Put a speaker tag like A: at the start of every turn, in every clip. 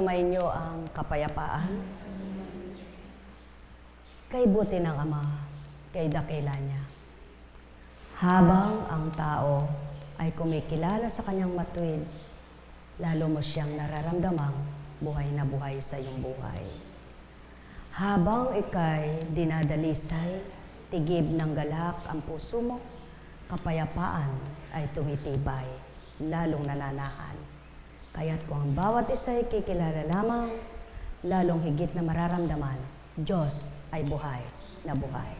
A: Sumainyo ang kapayapaan. Kay buti ng Ama, kay dakila niya. Habang ang tao ay kumikilala sa kanyang matuwid, lalo mo siyang nararamdamang buhay na buhay sa iyong buhay. Habang ikay dinadalisay, tigib ng galak ang puso mo, kapayapaan ay tumitibay, lalong nananahan. Kaya't kung ang bawat isa ay kikilala lamang, lalong higit na mararamdaman, Diyos ay buhay na buhay.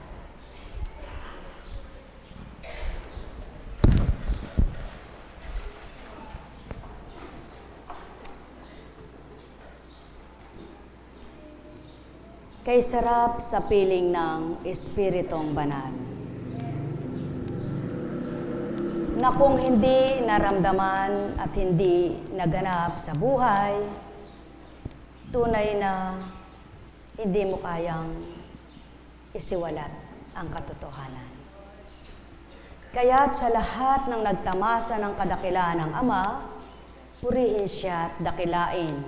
A: Kay sarap sa piling ng Espiritong Banal. Na kung hindi naramdaman at hindi naganap sa buhay, tunay na hindi mo kayang isiwalat ang katotohanan. Kaya sa lahat ng nagtamasa ng kadakilaan ng Ama, purihin siya at dakilain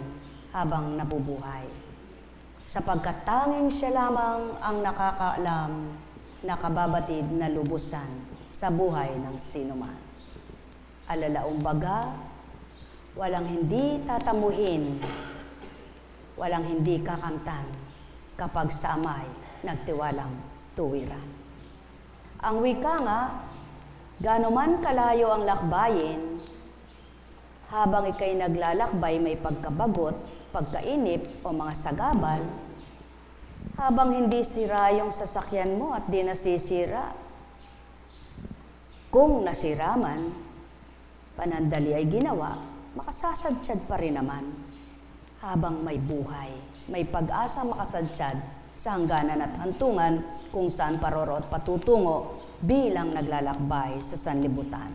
A: habang nabubuhay. Sapagkat tanging siya lamang ang nakakaalam, nakababatid na lubusan sa buhay ng sinuman. Alalaong baga, walang hindi tatamuhin, walang hindi kakantan kapag sa amay nagtiwalang tuwiran. Ang wika nga, gaano man kalayo ang lakbayin, habang ikay naglalakbay may pagkabagot, pagkainip o mga sagabal, habang hindi sira yung sasakyan mo at di nasisira. Kung nasira man, panandali ay ginawa, makasasadsyad pa rin naman habang may buhay. May pag-asa makasadsyad sa hangganan at hantungan kung saan paroroot patutungo bilang naglalakbay sa sanlibutan.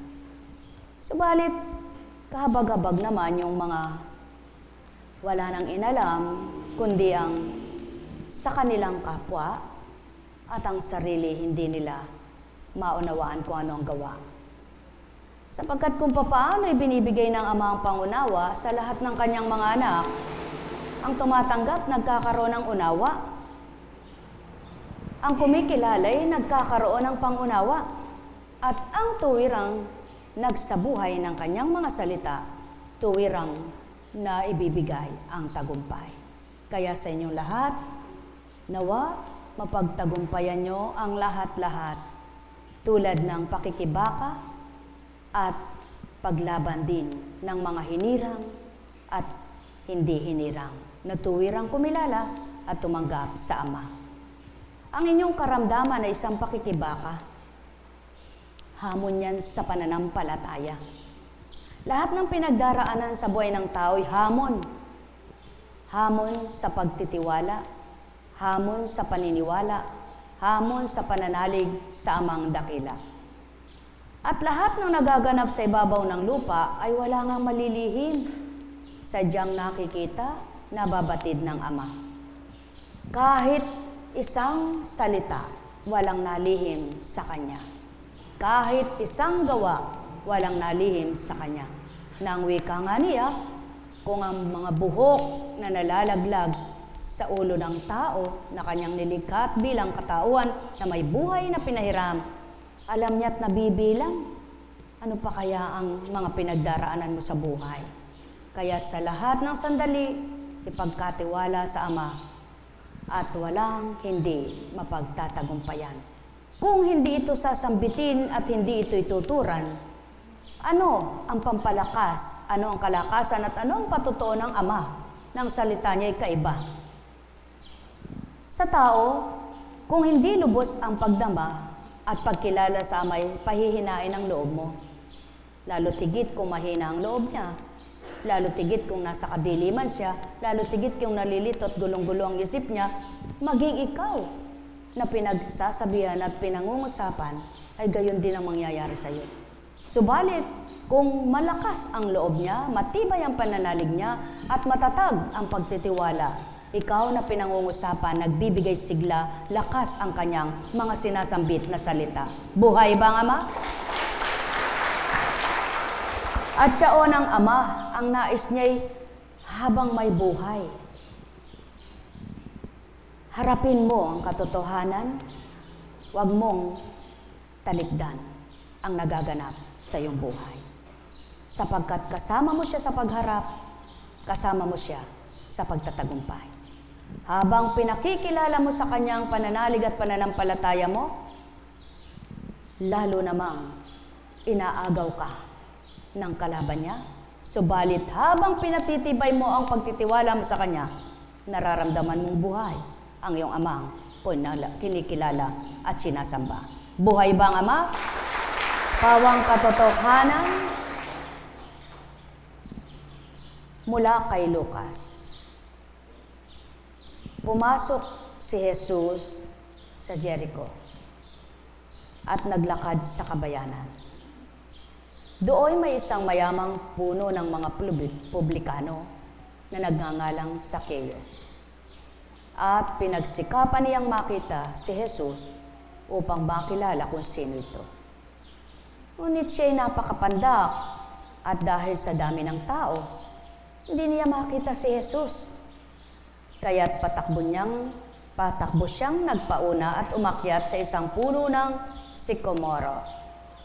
A: Subalit, kahabag-habag naman yung mga wala nang inalam, kundi ang sa kanilang kapwa at ang sarili hindi nila maunawaan kung ano ang gawa. Sapagkat kung papaano ay binibigay ng Ama ang pangunawa sa lahat ng kanyang mga anak, ang tumatanggap nagkakaroon ng unawa. Ang kumikilala nagkakaroon ng pangunawa. At ang tuwirang nagsabuhay ng kanyang mga salita, tuwirang na ibibigay ang tagumpay. Kaya sa inyong lahat, nawa mapagtagumpayan nyo ang lahat-lahat tulad ng pakikibaka at paglaban din ng mga hinirang at hindi hinirang na tuwirang kumilala at tumanggap sa Ama. Ang inyong karamdaman ay isang pakikibaka. Hamon yan sa pananampalataya. Lahat ng pinagdaraanan sa buhay ng tao ay hamon. Hamon sa pagtitiwala, hamon sa paniniwala, hamon sa pananalig sa amang dakila. At lahat ng nagaganap sa ibabaw ng lupa ay wala ngang malilihim. Sadyang nakikita, nababatid ng Ama. Kahit isang salita, walang nalihim sa Kanya. Kahit isang gawa, walang nalihim sa Kanya. Nang wika nga niya, kung ang mga buhok na nalalaglag sa ulo ng tao na kanyang nilikhat bilang katauhan na may buhay na pinahiram, alam niya't nabibilang. Ano pa kaya ang mga pinagdaraanan mo sa buhay? Kaya't sa lahat ng sandali, ipagkatiwala sa Ama at walang hindi mapagtatagumpayan. Kung hindi ito sasambitin at hindi ito ituturan, ano ang pampalakas, ano ang kalakasan at ano ang patutuo ng Ama ng salita niya ay kaiba. Sa tao, kung hindi lubos ang pagdama at pagkilala sa Ama, pahihinain ang loob mo. Lalo tigit kung mahina ang loob niya, lalo tigit kung nasa kadiliman siya, lalo tigit kung nalilito at gulong-gulo ang isip niya, maging ikaw na pinagsasabihan at pinangungusapan ay gayon din ang mangyayari sa iyo. Subalit, kung malakas ang loob niya, matibay ang pananalig niya, at matatag ang pagtitiwala, ikaw na pinangungusapan, nagbibigay sigla, lakas ang kanyang mga sinasambit na salita. Buhay ba ang Ama? At siya o ng Ama, ang nais niya'y habang may buhay. Harapin mo ang katotohanan, huwag mong talikdan ang nagaganap sa iyong buhay. Sapagkat kasama mo siya sa pagharap, kasama mo siya sa pagtatagumpay. Habang pinakikilala mo sa kanyang pananalig at pananampalataya mo, lalo namang inaagaw ka ng kalaban niya. Subalit habang pinatitibay mo ang pagtitiwala mo sa kanya, nararamdaman mong buhay ang iyong amang kinikilala at sinasamba. Buhay ba ang ama? Pawang katotohanan mula kay Lucas. Pumasok si Jesus sa Jericho at naglakad sa kabayanan. Doon may isang mayamang puno ng mga publikano na nagngangalang Sakeo. At pinagsikapan niyang makita si Jesus upang makilala kung sino ito. Ngunit siya'y napakapandak at dahil sa dami ng tao, hindi niya makita si Jesus. Kaya't patakbo niyang patakbo siyang nagpauna at umakyat sa isang puno ng sikomoro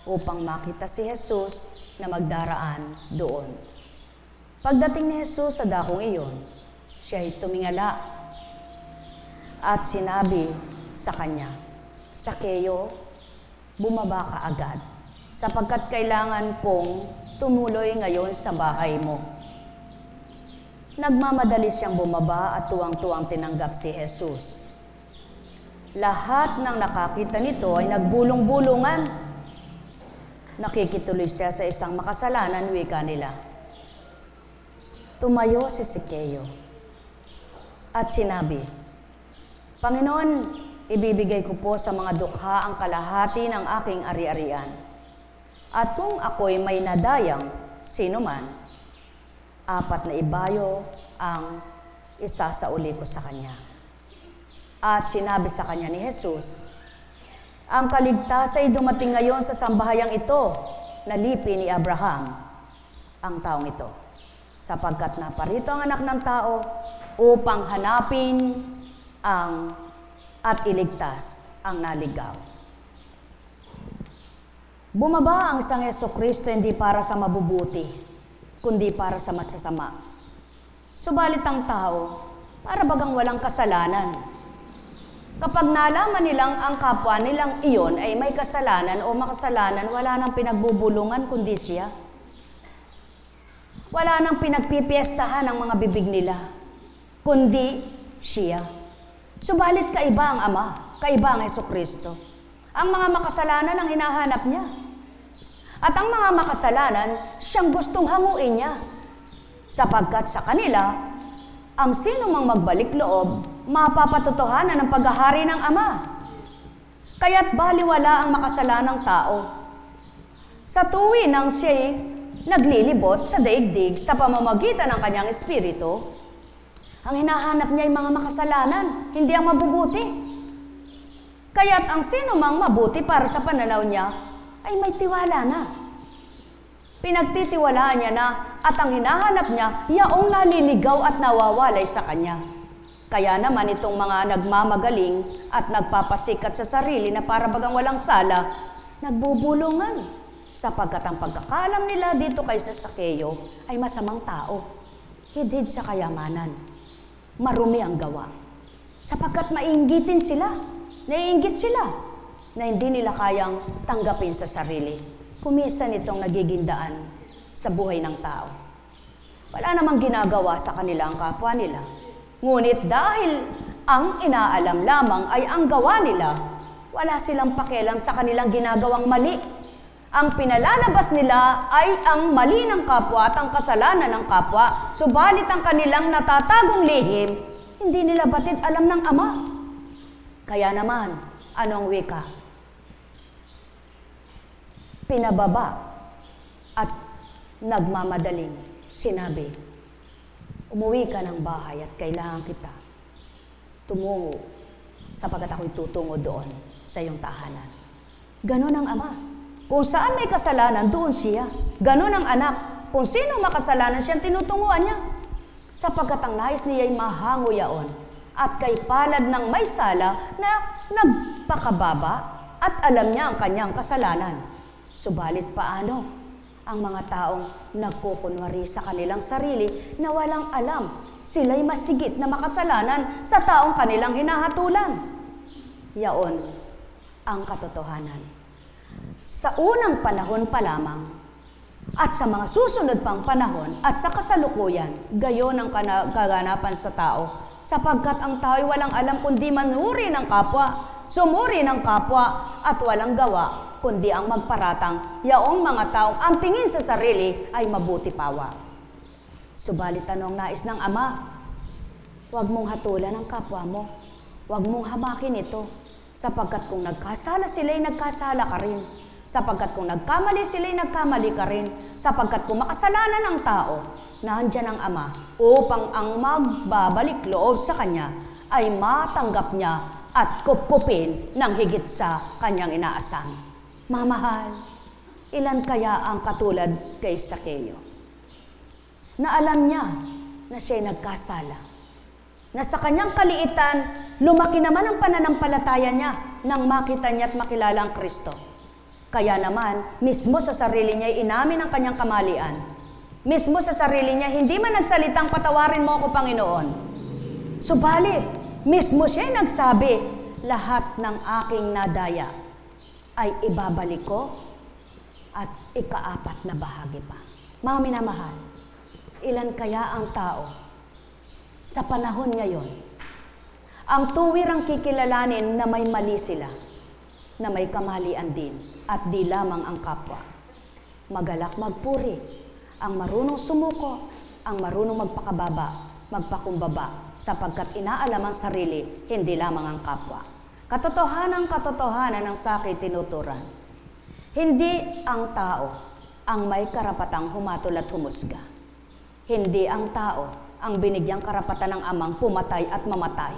A: upang makita si Jesus na magdaraan doon. Pagdating ni Jesus sa dakong iyon, siya ay tumingala at sinabi sa kanya, Sakeyo, bumaba ka agad, sapagkat kailangan kong tumuloy ngayon sa bahay mo. Nagmamadali siyang bumaba at tuwang-tuwang tinanggap si Jesus. Lahat ng nakakita nito ay nagbulong-bulungan nakikituloy siya sa isang makasalanan, wika nila. Tumayo si Sikeo at sinabi, Panginoon, ibibigay ko po sa mga dukha ang kalahati ng aking ari-arian. At kung ako'y may nadayang sino man, apat na ibayo ang isa sa uli ko sa kanya. At sinabi sa kanya ni Jesus, ang kaligtasan ay dumating ngayon sa sambahayang ito na lipi ni Abraham, ang taong ito. Sapagkat naparito ang anak ng tao upang hanapin ang at iligtas ang naligaw. Bumaba ang isang Yeso Kristo hindi para sa mabubuti, kundi para sa matsasama. Subalit ang tao, para bagang walang kasalanan, Kapag nalaman nilang ang kapwa nilang iyon ay may kasalanan o makasalanan, wala nang pinagbubulungan kundi siya. Wala nang pinagpipiestahan ang mga bibig nila, kundi siya. Subalit kaiba ang Ama, kaiba ang Yeso Kristo. Ang mga makasalanan ang hinahanap niya. At ang mga makasalanan, siyang gustong hanguin niya. Sapagkat sa kanila, ang sino mang magbalik loob mapapatotohanan ng paghahari ng Ama. Kaya't baliwala ang makasalanang tao. Sa tuwi ng siya'y naglilibot sa daigdig sa pamamagitan ng kanyang espiritu, ang hinahanap niya ay mga makasalanan, hindi ang mabubuti. Kaya't ang sino mang mabuti para sa pananaw niya ay may tiwala na. Pinagtitiwalaan niya na at ang hinahanap niya, yaong naliligaw at nawawalay sa kanya. Kaya naman itong mga nagmamagaling at nagpapasikat sa sarili na para bagang walang sala, nagbubulungan sapagkat ang pagkakalam nila dito kay Sasakeyo ay masamang tao, hidid sa kayamanan. Marumi ang gawa. Sapagkat mainggitin sila, naiinggit sila, na hindi nila kayang tanggapin sa sarili. Kumisan itong nagiging daan sa buhay ng tao. Wala namang ginagawa sa kanila ang kapwa nila Ngunit dahil ang inaalam lamang ay ang gawa nila, wala silang pakialam sa kanilang ginagawang mali. Ang pinalalabas nila ay ang mali ng kapwa at ang kasalanan ng kapwa, subalit ang kanilang natatagong lihim, hindi nila batid alam ng Ama. Kaya naman, anong wika? Pinababa at nagmamadaling sinabi, Umuwi ka ng bahay at kailangan kita tumungo sapagat ako'y tutungo doon sa iyong tahanan. Ganon ang ama. Kung saan may kasalanan, doon siya. Ganon ang anak. Kung sino makasalanan siya, tinutunguan niya. sapagkat ang nais niya ay mahango yaon at kay palad ng may sala na nagpakababa at alam niya ang kanyang kasalanan. Subalit paano ang mga taong nagkukunwari sa kanilang sarili na walang alam sila'y masigit na makasalanan sa taong kanilang hinahatulan? Yaon ang katotohanan. Sa unang panahon pa lamang, at sa mga susunod pang panahon at sa kasalukuyan, gayon ang kaganapan sa tao sapagkat ang tao'y walang alam kundi manuri ng kapwa, sumuri ng kapwa, at walang gawa kundi ang magparatang, yaong mga taong ang tingin sa sarili ay mabuti pawa. Subalit anong nais ng Ama? Huwag mong hatulan ang kapwa mo. Huwag mong hamakin ito. Sapagkat kung nagkasala sila, ay nagkasala ka rin. Sapagkat kung nagkamali sila, ay nagkamali ka rin. Sapagkat kung makasalanan ang tao, nandyan ang Ama upang ang magbabalik loob sa Kanya ay matanggap niya at kupkupin ng higit sa Kanyang inaasam. Mamahal, ilan kaya ang katulad kay Sakeo? Na alam niya na siya'y nagkasala. Na sa kanyang kaliitan, lumaki naman ang pananampalataya niya nang makita niya at makilala ang Kristo. Kaya naman, mismo sa sarili niya inamin ang kanyang kamalian Mismo sa sarili niya, hindi man nagsalitang patawarin mo ako, Panginoon. Subalit, mismo siya nagsabi, lahat ng aking nadaya ay ibabalik ko at ikaapat na bahagi pa. Mga minamahal, ilan kaya ang tao sa panahon ngayon ang tuwirang kikilalanin na may mali sila, na may kamalian din, at di lamang ang kapwa. Magalak magpuri, ang marunong sumuko, ang marunong magpakababa, magpakumbaba, sapagkat inaalam ang sarili, hindi lamang ang kapwa. Katotohanan katotohanan ng sakit tinuturan. Hindi ang tao ang may karapatang humatol at humusga. Hindi ang tao ang binigyang karapatan ng amang pumatay at mamatay.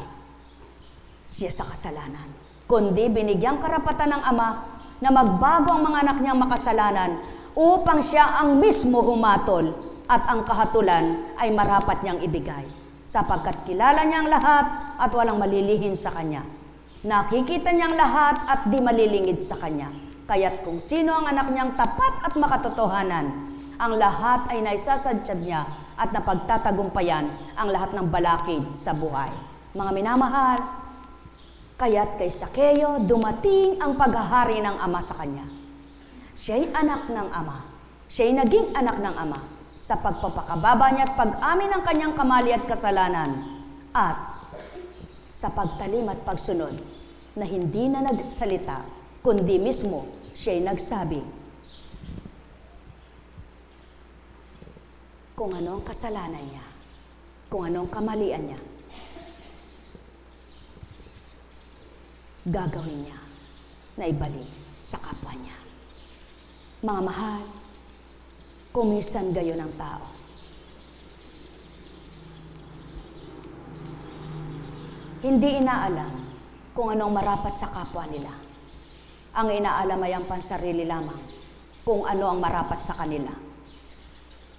A: Siya sa kasalanan. Kundi binigyang karapatan ng ama na magbago ang mga anak niyang makasalanan upang siya ang mismo humatol at ang kahatulan ay marapat niyang ibigay sapagkat kilala niya ang lahat at walang malilihin sa kanya. Nakikita niyang lahat at di malilingid sa kanya. Kaya't kung sino ang anak niyang tapat at makatotohanan, ang lahat ay naisasadyad niya at napagtatagumpayan ang lahat ng balakid sa buhay. Mga minamahal, kaya't kay Sakeo dumating ang paghahari ng Ama sa kanya Siya'y anak ng Ama. Siya'y naging anak ng Ama sa pagpapakababa niya at pag-amin ng kanyang kamali at kasalanan at sa pagtalim at pagsunod na hindi na nagsalita, kundi mismo siya'y nagsabi kung ano ang kasalanan niya, kung ano ang kamalian niya, gagawin niya na ibalik sa kapwa niya. Mga mahal, kumisan gayon ang tao. Hindi inaalam kung anong marapat sa kapwa nila. Ang inaalam ay ang pansarili lamang kung ano ang marapat sa kanila.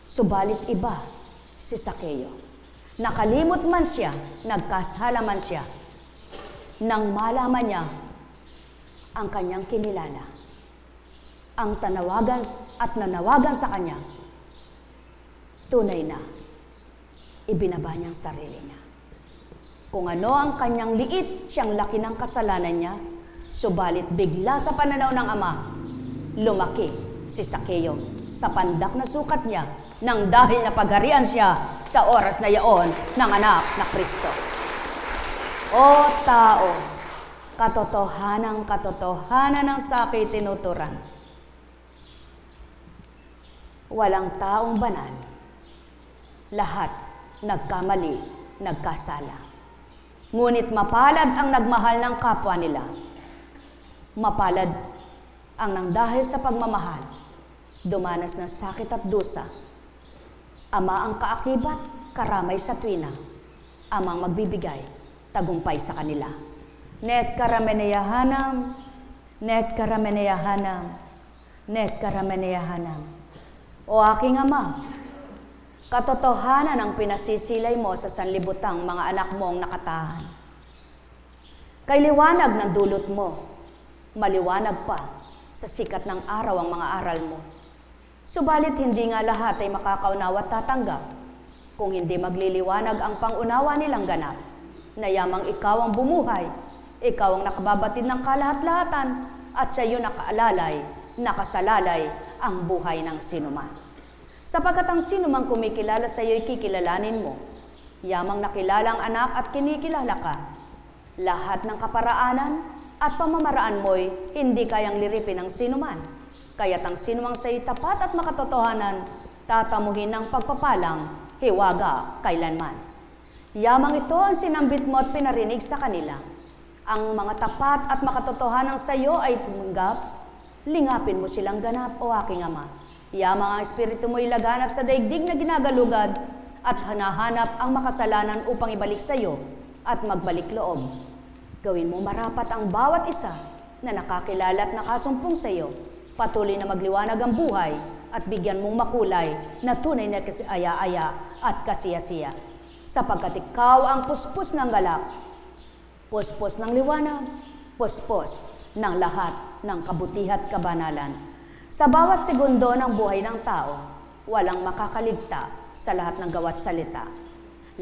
A: Subalit iba si Sakeo. Nakalimot man siya, nagkasala man siya, nang malaman niya ang kanyang kinilala ang tanawagan at nanawagan sa kanya, tunay na ibinaba niya sarili niya. Kung ano ang kanyang liit, siyang laki ng kasalanan niya, subalit bigla sa pananaw ng Ama, lumaki si Sakeo sa pandak na sukat niya nang dahil na pagharian siya sa oras na yaon ng anak na Kristo. O tao, katotohanan katotohanan ng sakit tinuturan walang taong banal. Lahat nagkamali, nagkasala. Ngunit mapalad ang nagmahal ng kapwa nila. Mapalad ang nang dahil sa pagmamahal, dumanas ng sakit at dusa. Ama ang kaakibat, karamay sa tuwina. Amang magbibigay, tagumpay sa kanila. Net karameneyahanam, net karameneyahanam, net karameneyahanam. O aking ama, Katotohanan ang pinasisilay mo sa sanlibutang mga anak mong nakatahan. Kay liwanag ng dulot mo, maliwanag pa sa sikat ng araw ang mga aral mo. Subalit hindi nga lahat ay makakaunawa at tatanggap kung hindi magliliwanag ang pangunawa nilang ganap na yamang ikaw ang bumuhay, ikaw ang nakababatid ng kalahat-lahatan at siya yun nakaalalay, nakasalalay ang buhay ng sinuman. Sapagkat ang sino mang kumikilala sa iyo'y kikilalanin mo. Yamang nakilalang anak at kinikilala ka. Lahat ng kaparaanan at pamamaraan mo'y hindi kayang liripin ng sinuman. Kaya't ang sinumang sa'yo tapat at makatotohanan, tatamuhin ng pagpapalang, hiwaga kailanman. Yamang ito ang sinambit mo at pinarinig sa kanila. Ang mga tapat at makatotohanan sa iyo ay tumanggap, lingapin mo silang ganap o aking ama Yamang ang espiritu mo ilaganap sa daigdig na ginagalugad at hanahanap ang makasalanan upang ibalik sa iyo at magbalik loob. Gawin mo marapat ang bawat isa na nakakilala at nakasumpong sa iyo. Patuloy na magliwanag ang buhay at bigyan mong makulay na tunay na aya-aya at kasiyasiya. Sapagkat ikaw ang puspos ng galak, puspos ng liwanag, puspos ng lahat ng kabutihat kabanalan sa bawat segundo ng buhay ng tao, walang makakaligta sa lahat ng gawat salita.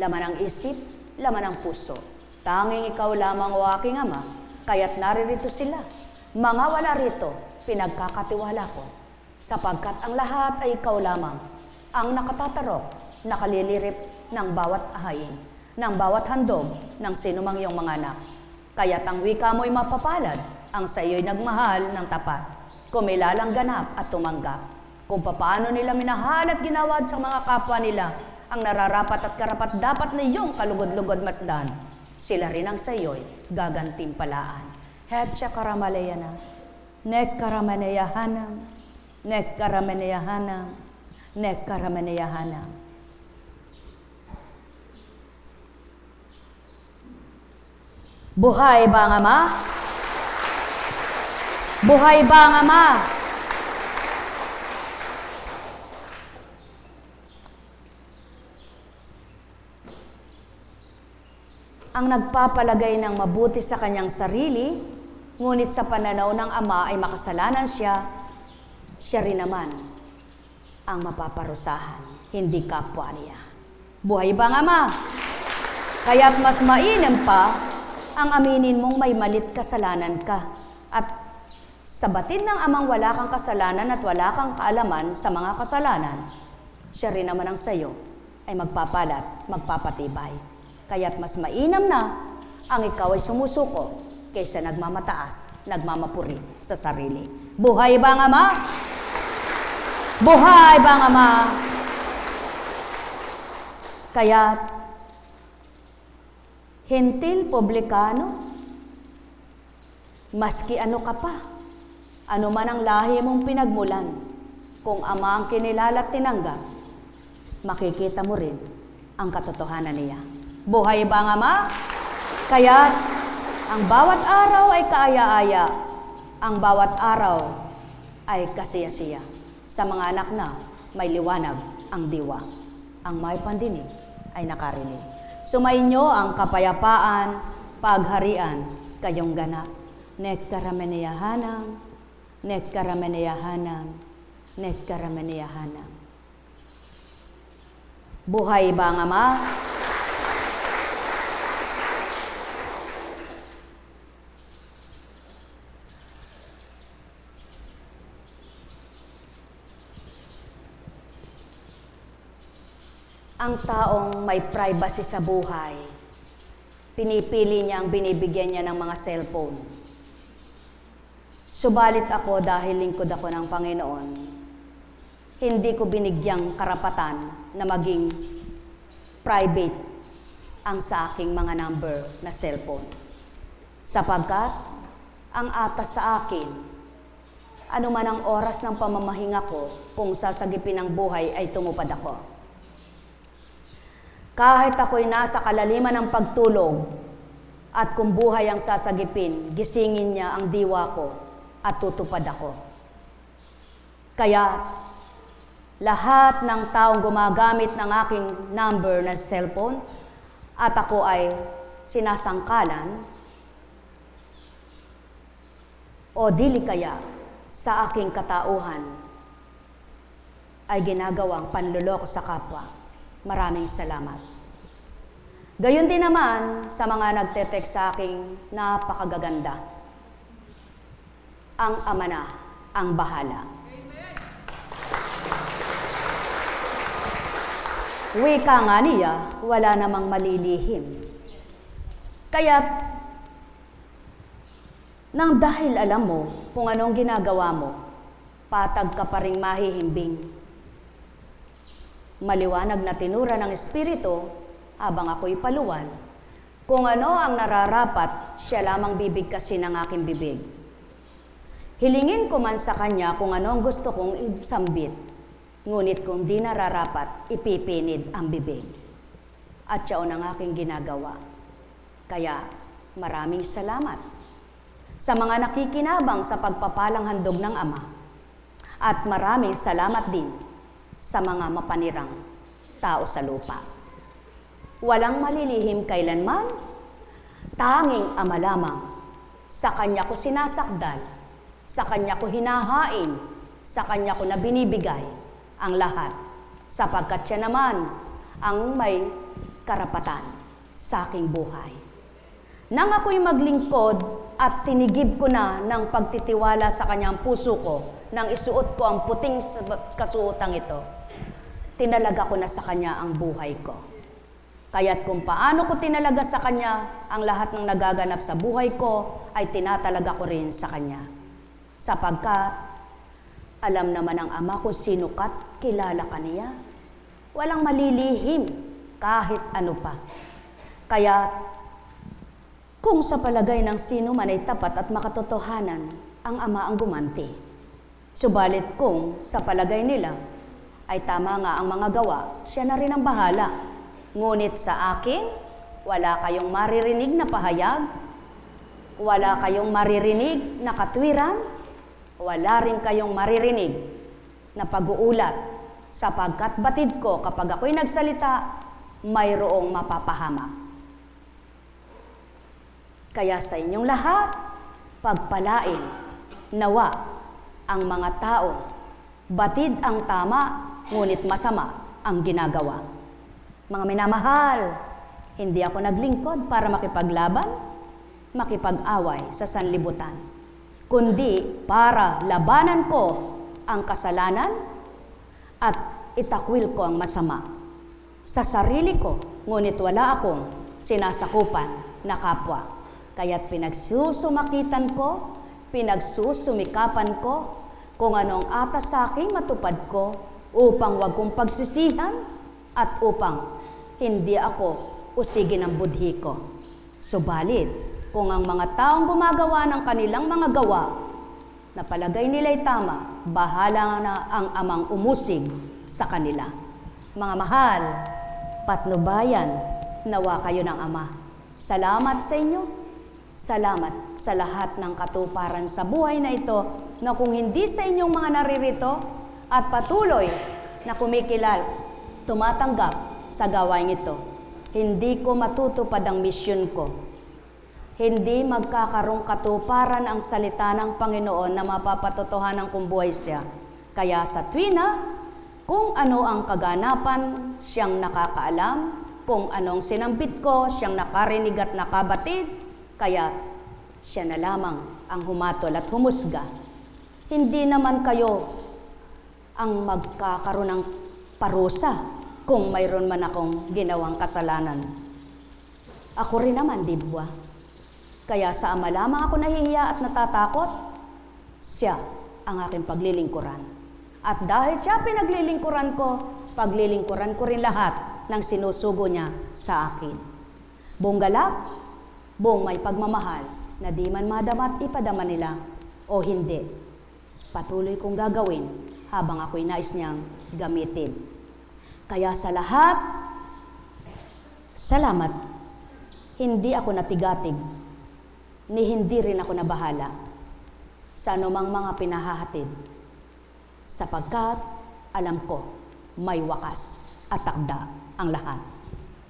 A: Laman ang isip, laman ang puso. Tanging ikaw lamang o aking ama, kaya't naririto sila. Mga wala rito, pinagkakatiwala ko. Sapagkat ang lahat ay ikaw lamang, ang nakatatarok, nakalilirip ng bawat ahayin, ng bawat handog ng sinumang iyong mga anak. Kaya't ang wika mo'y mapapalad, ang sa iyo'y nagmahal ng tapat kumilalang ganap at tumanggap. Kung paano nila minahal at ginawad sa mga kapwa nila ang nararapat at karapat dapat na iyong kalugod-lugod masdan, sila rin ang sa iyo'y gagantimpalaan. Hetya karamalayana, nek karamanayahanam, nek karamanayahanam, nek karamanayahanam. Buhay ba ang Ama? Buhay ba ang Ama? Ang nagpapalagay ng mabuti sa kanyang sarili, ngunit sa pananaw ng Ama ay makasalanan siya, siya rin naman ang mapaparusahan, hindi kapwa niya. Buhay ba ang Ama? Kaya't mas mainam pa ang aminin mong may malit kasalanan ka at sa batid ng amang wala kang kasalanan at wala kang kaalaman sa mga kasalanan, siya rin naman ang sayo ay magpapalat, magpapatibay. Kaya't mas mainam na ang ikaw ay sumusuko kaysa nagmamataas, nagmamapuri sa sarili. Buhay ba ang Ama? Buhay ba ang Ama? Kaya't hentil publikano, maski ano ka pa, ano man ang lahi mong pinagmulan, kung ama ang kinilala at tinanggap, makikita mo rin ang katotohanan niya. Buhay ba ang ama? Kaya ang bawat araw ay kaaya-aya, ang bawat araw ay kasiyasiya. Sa mga anak na may liwanag ang diwa, ang may pandinig ay nakarinig. Sumainyo ang kapayapaan, pagharian, kayong ganap. Nektarameneyahanang, Nekkaramaniyahanam, Nekkaramaniyahanam. Buhay ba ang Ama? Ang taong may privacy sa buhay, pinipili niya ang binibigyan niya ng mga cellphone Subalit ako dahil lingkod ako ng Panginoon, hindi ko binigyang karapatan na maging private ang sa aking mga number na cellphone. Sapagkat ang atas sa akin, ano man ang oras ng pamamahinga ko kung sasagipin ang buhay ay tumupad ako. Kahit ako'y nasa kalaliman ng pagtulog at kung buhay ang sasagipin, gisingin niya ang diwa ko at tutupad ako. Kaya, lahat ng taong gumagamit ng aking number na cellphone at ako ay sinasangkalan o dili kaya sa aking katauhan ay ginagawang panluloko sa kapwa. Maraming salamat. Gayon din naman sa mga nagtetext sa aking napakagaganda. Ang ama na ang bahala. Wika nga niya, wala namang malilihim. Kaya't, nang dahil alam mo kung anong ginagawa mo, patag ka pa rin mahihimbing. Maliwanag na tinura ng Espiritu habang ako'y paluwan, kung ano ang nararapat, siya lamang bibigkasin ng aking bibig. Hilingin ko man sa Kanya kung ano ang gusto kong isambit, Ngunit kung di nararapat, ipipinid ang bibig. At siya ang aking ginagawa. Kaya maraming salamat sa mga nakikinabang sa pagpapalang handog ng Ama. At maraming salamat din sa mga mapanirang tao sa lupa. Walang malilihim kailanman, tanging Ama lamang. Sa Kanya ko sinasakdal, sa Kanya ko hinahain, sa Kanya ko na binibigay ang lahat, sapagkat siya naman ang may karapatan sa aking buhay. Nang ako'y maglingkod at tinigib ko na ng pagtitiwala sa kanyang puso ko, nang isuot ko ang puting kasuotang ito, tinalaga ko na sa kanya ang buhay ko. Kaya't kung paano ko tinalaga sa kanya ang lahat ng nagaganap sa buhay ko, ay tinatalaga ko rin sa kanya. Sapagkat alam naman ng ama kung sino ka't kilala ka niya. Walang malilihim kahit ano pa. Kaya kung sa palagay ng sino man ay tapat at makatotohanan, ang ama ang gumanti. Subalit kung sa palagay nila ay tama nga ang mga gawa, siya na rin ang bahala. Ngunit sa akin, wala kayong maririnig na pahayag, wala kayong maririnig na katwiran, wala rin kayong maririnig na pag-uulat sapagkat batid ko kapag ako'y nagsalita, mayroong mapapahamak. Kaya sa inyong lahat, pagpalain, nawa ang mga tao, batid ang tama, ngunit masama ang ginagawa. Mga minamahal, hindi ako naglingkod para makipaglaban, makipag-away sa sanlibutan kundi para labanan ko ang kasalanan at itakwil ko ang masama. Sa sarili ko, ngunit wala akong sinasakupan na kapwa. Kaya't pinagsusumakitan ko, pinagsusumikapan ko, kung anong atas sa aking matupad ko, upang wag kong pagsisihan at upang hindi ako usigin ng budhi ko. Subalit, kung ang mga taong gumagawa ng kanilang mga gawa na palagay nila'y tama, bahala na ang amang umusig sa kanila. Mga mahal, patnubayan, nawa kayo ng Ama. Salamat sa inyo. Salamat sa lahat ng katuparan sa buhay na ito na kung hindi sa inyong mga naririto at patuloy na kumikilal, tumatanggap sa gawain ito, hindi ko matutupad ang misyon ko hindi magkakaroong katuparan ang salita ng Panginoon na mapapatotohanan kung buhay siya. Kaya sa tuwina, kung ano ang kaganapan, siyang nakakaalam, kung anong sinambit ko, siyang nakarinig at nakabatid, kaya siya na lamang ang humatol at humusga. Hindi naman kayo ang magkakaroon ng parusa kung mayroon man akong ginawang kasalanan. Ako rin naman, di ba? Kaya sa ama lamang ako nahihiya at natatakot, siya ang aking paglilingkuran. At dahil siya pinaglilingkuran ko, paglilingkuran ko rin lahat ng sinusugo niya sa akin. Buong galak, buong may pagmamahal, na di man madamat ipadama nila o hindi. Patuloy kong gagawin habang ako'y nais niyang gamitin. Kaya sa lahat, salamat. Hindi ako natigatig ni hindi rin ako nabahala sa anumang mga pinahahatid sapagkat alam ko may wakas at takda ang lahat.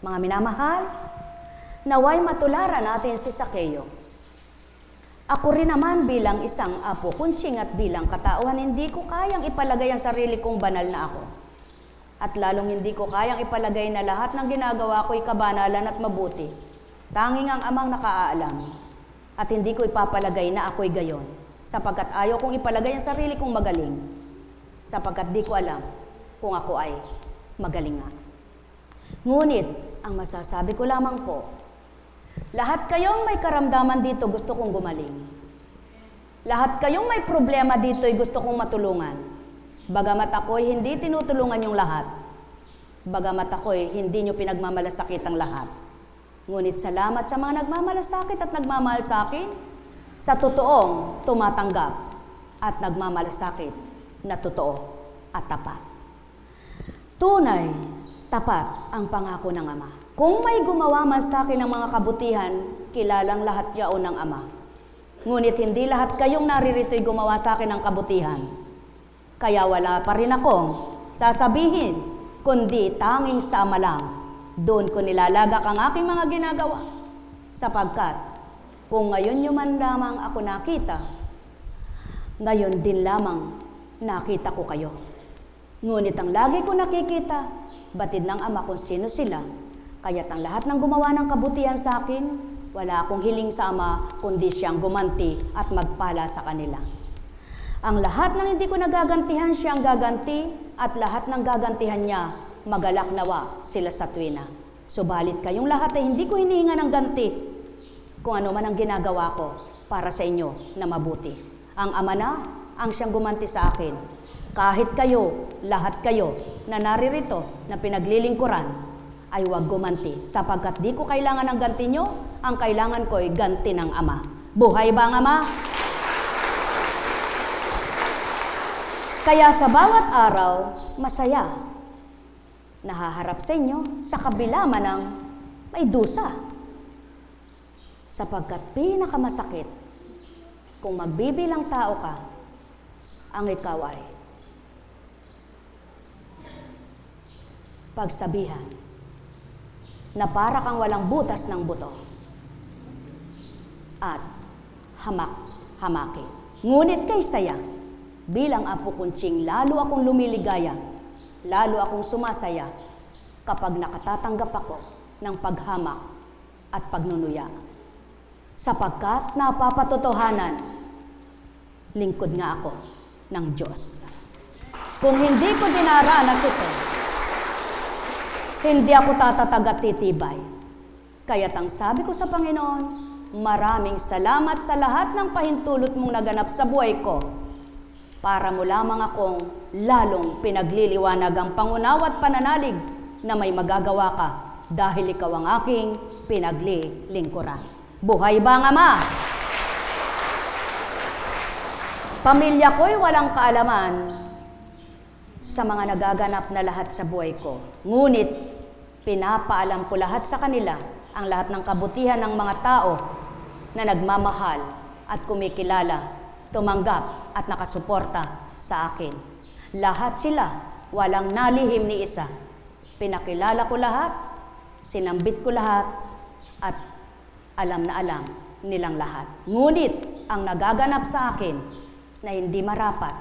A: Mga minamahal, naway matularan natin si Sakeo. Ako rin naman bilang isang apo kunching at bilang katauhan, hindi ko kayang ipalagay ang sarili kong banal na ako. At lalong hindi ko kayang ipalagay na lahat ng ginagawa ko'y kabanalan at mabuti. Tanging ang amang nakaalam. At hindi ko ipapalagay na ako'y gayon, sapagkat ayaw kong ipalagay ang sarili kong magaling, sapagkat di ko alam kung ako ay magaling nga. Ngunit, ang masasabi ko lamang po, lahat kayong may karamdaman dito gusto kong gumaling. Lahat kayong may problema dito ay gusto kong matulungan. Bagamat ako'y hindi tinutulungan yung lahat. Bagamat ako'y hindi nyo pinagmamalasakit ang lahat. Ngunit salamat sa mga nagmamalasakit at nagmamahal sa akin, sa totoong tumatanggap at nagmamalasakit na totoo at tapat. Tunay tapat ang pangako ng Ama. Kung may gumawa man sa akin ng mga kabutihan, kilalang lahat yaon ng Ama. Ngunit hindi lahat kayong naririto'y gumawa sa akin ng kabutihan. Kaya wala pa rin akong sasabihin, kundi tanging sa Ama lang. Doon ko nilalagak ang aking mga ginagawa. Sapagkat, kung ngayon nyo man lamang ako nakita, ngayon din lamang nakita ko kayo. Ngunit ang lagi ko nakikita, batid ng Ama kung sino sila. Kaya't ang lahat ng gumawa ng kabutihan sa akin, wala akong hiling sa Ama, kundi siyang gumanti at magpala sa kanila. Ang lahat ng hindi ko nagagantihan, siyang gaganti, at lahat ng gagantihan niya, magalak nawa sila sa tuwina. Subalit kayong lahat ay hindi ko hinihinga ng ganti kung ano man ang ginagawa ko para sa inyo na mabuti. Ang Ama na ang siyang gumanti sa akin kahit kayo, lahat kayo na naririto na pinaglilingkuran, ay huwag gumanti sapagkat di ko kailangan ng ganti nyo, ang kailangan ko ay ganti ng Ama. Buhay ba ang Ama? Kaya sa bawat araw, masaya. Nahaharap sa inyo sa kabila man ng may dusa. Sapagkat pinakamasakit, kung magbibilang tao ka, ang ikaw ay pagsabihan na para kang walang butas ng buto at hamak-hamaki. Ngunit kay saya, bilang apo kunching, lalo akong lumiligaya, lalo akong sumasaya kapag nakatatanggap ako ng paghamak at pagnunuya. Sapagkat napapatotohanan, lingkod nga ako ng Diyos. Kung hindi ko dinaranas ito, hindi ako tatatag at titibay. Kaya't ang sabi ko sa Panginoon, maraming salamat sa lahat ng pahintulot mong naganap sa buhay ko para mo lamang akong lalong pinagliliwanag ang pangunawa at pananalig na may magagawa ka dahil ikaw ang aking pinaglilingkuran. Buhay ba ang Ama? Pamilya ko'y walang kaalaman sa mga nagaganap na lahat sa buhay ko. Ngunit Pinapaalam ko lahat sa kanila ang lahat ng kabutihan ng mga tao na nagmamahal at kumikilala, tumanggap at nakasuporta sa akin. Lahat sila, walang nalihim ni isa. Pinakilala ko lahat, sinambit ko lahat, at alam na alam nilang lahat. Ngunit ang nagaganap sa akin na hindi marapat,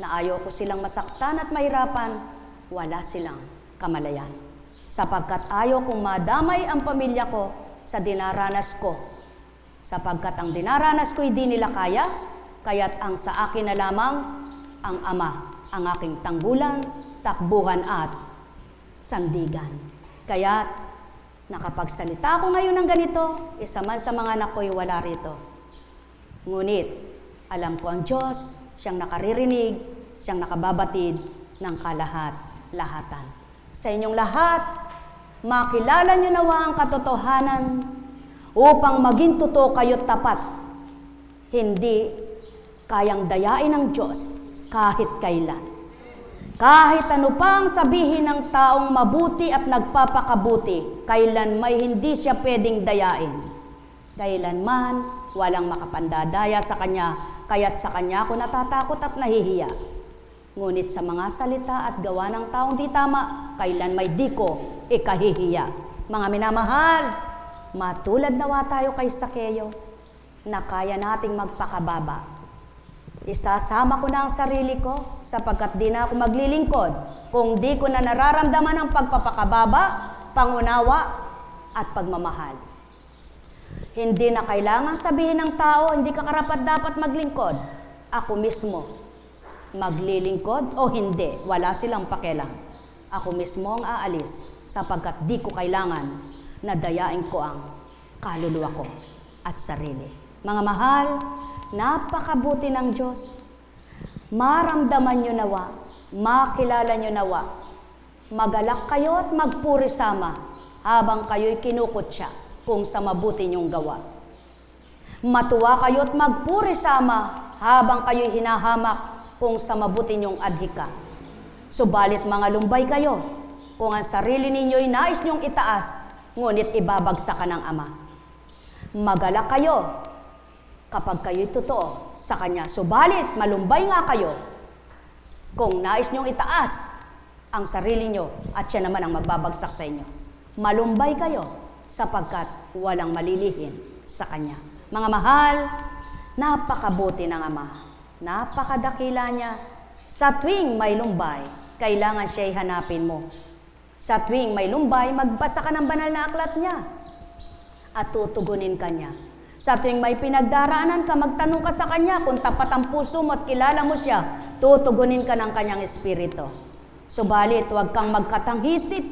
A: na ayaw ko silang masaktan at mahirapan, wala silang kamalayan sapagkat ayaw kong madamay ang pamilya ko sa dinaranas ko. Sapagkat ang dinaranas ko hindi nila kaya, kaya't ang sa akin na lamang ang Ama, ang aking tanggulan, takbuhan at sandigan. Kaya't nakapagsalita ako ngayon ng ganito, isa man sa mga anak ko'y wala rito. Ngunit, alam ko ang Diyos, siyang nakaririnig, siyang nakababatid ng kalahat-lahatan sa inyong lahat, makilala niyo nawa ang katotohanan upang maging totoo kayo tapat. Hindi kayang dayain ng Diyos kahit kailan. Kahit ano pang sabihin ng taong mabuti at nagpapakabuti, kailan may hindi siya pwedeng dayain. Kailanman walang makapandadaya sa Kanya, kaya't sa Kanya ako natatakot at nahihiya. Ngunit sa mga salita at gawa ng taong di tama, kailan may di ko ikahihiya. Mga minamahal, matulad nawa tayo kay Sakeyo na kaya nating magpakababa. Isasama ko na ang sarili ko sapagkat di na ako maglilingkod kung di ko na nararamdaman ang pagpapakababa, pangunawa, at pagmamahal. Hindi na kailangang sabihin ng tao, hindi ka karapat dapat maglingkod. Ako mismo maglilingkod o hindi, wala silang pakialam. Ako mismo ang aalis sapagkat di ko kailangan na dayain ko ang kaluluwa ko at sarili. Mga mahal, napakabuti ng Diyos. Maramdaman nyo nawa, makilala nyo nawa, magalak kayo at magpuri sama habang kayo'y kinukutya kung sa mabuti nyong gawa. Matuwa kayo at magpuri sama habang kayo'y hinahamak kung sa mabuti niyong adhika. Subalit mga lumbay kayo, kung ang sarili ninyo'y nais niyong itaas, ngunit ibabagsak ka ng Ama. Magala kayo kapag kayo'y totoo sa Kanya. Subalit malumbay nga kayo kung nais niyong itaas ang sarili niyo at siya naman ang magbabagsak sa inyo. Malumbay kayo sapagkat walang malilihin sa Kanya. Mga mahal, napakabuti ng Ama Napakadakila niya. Sa tuwing may lumbay, kailangan siya'y hanapin mo. Sa tuwing may lumbay, magbasa ka ng banal na aklat niya. At tutugunin ka niya. Sa tuwing may pinagdaraanan ka, magtanong ka sa kanya kung tapat ang puso mo at kilala mo siya, tutugunin ka ng kanyang espiritu. Subalit, huwag kang magkatanghisip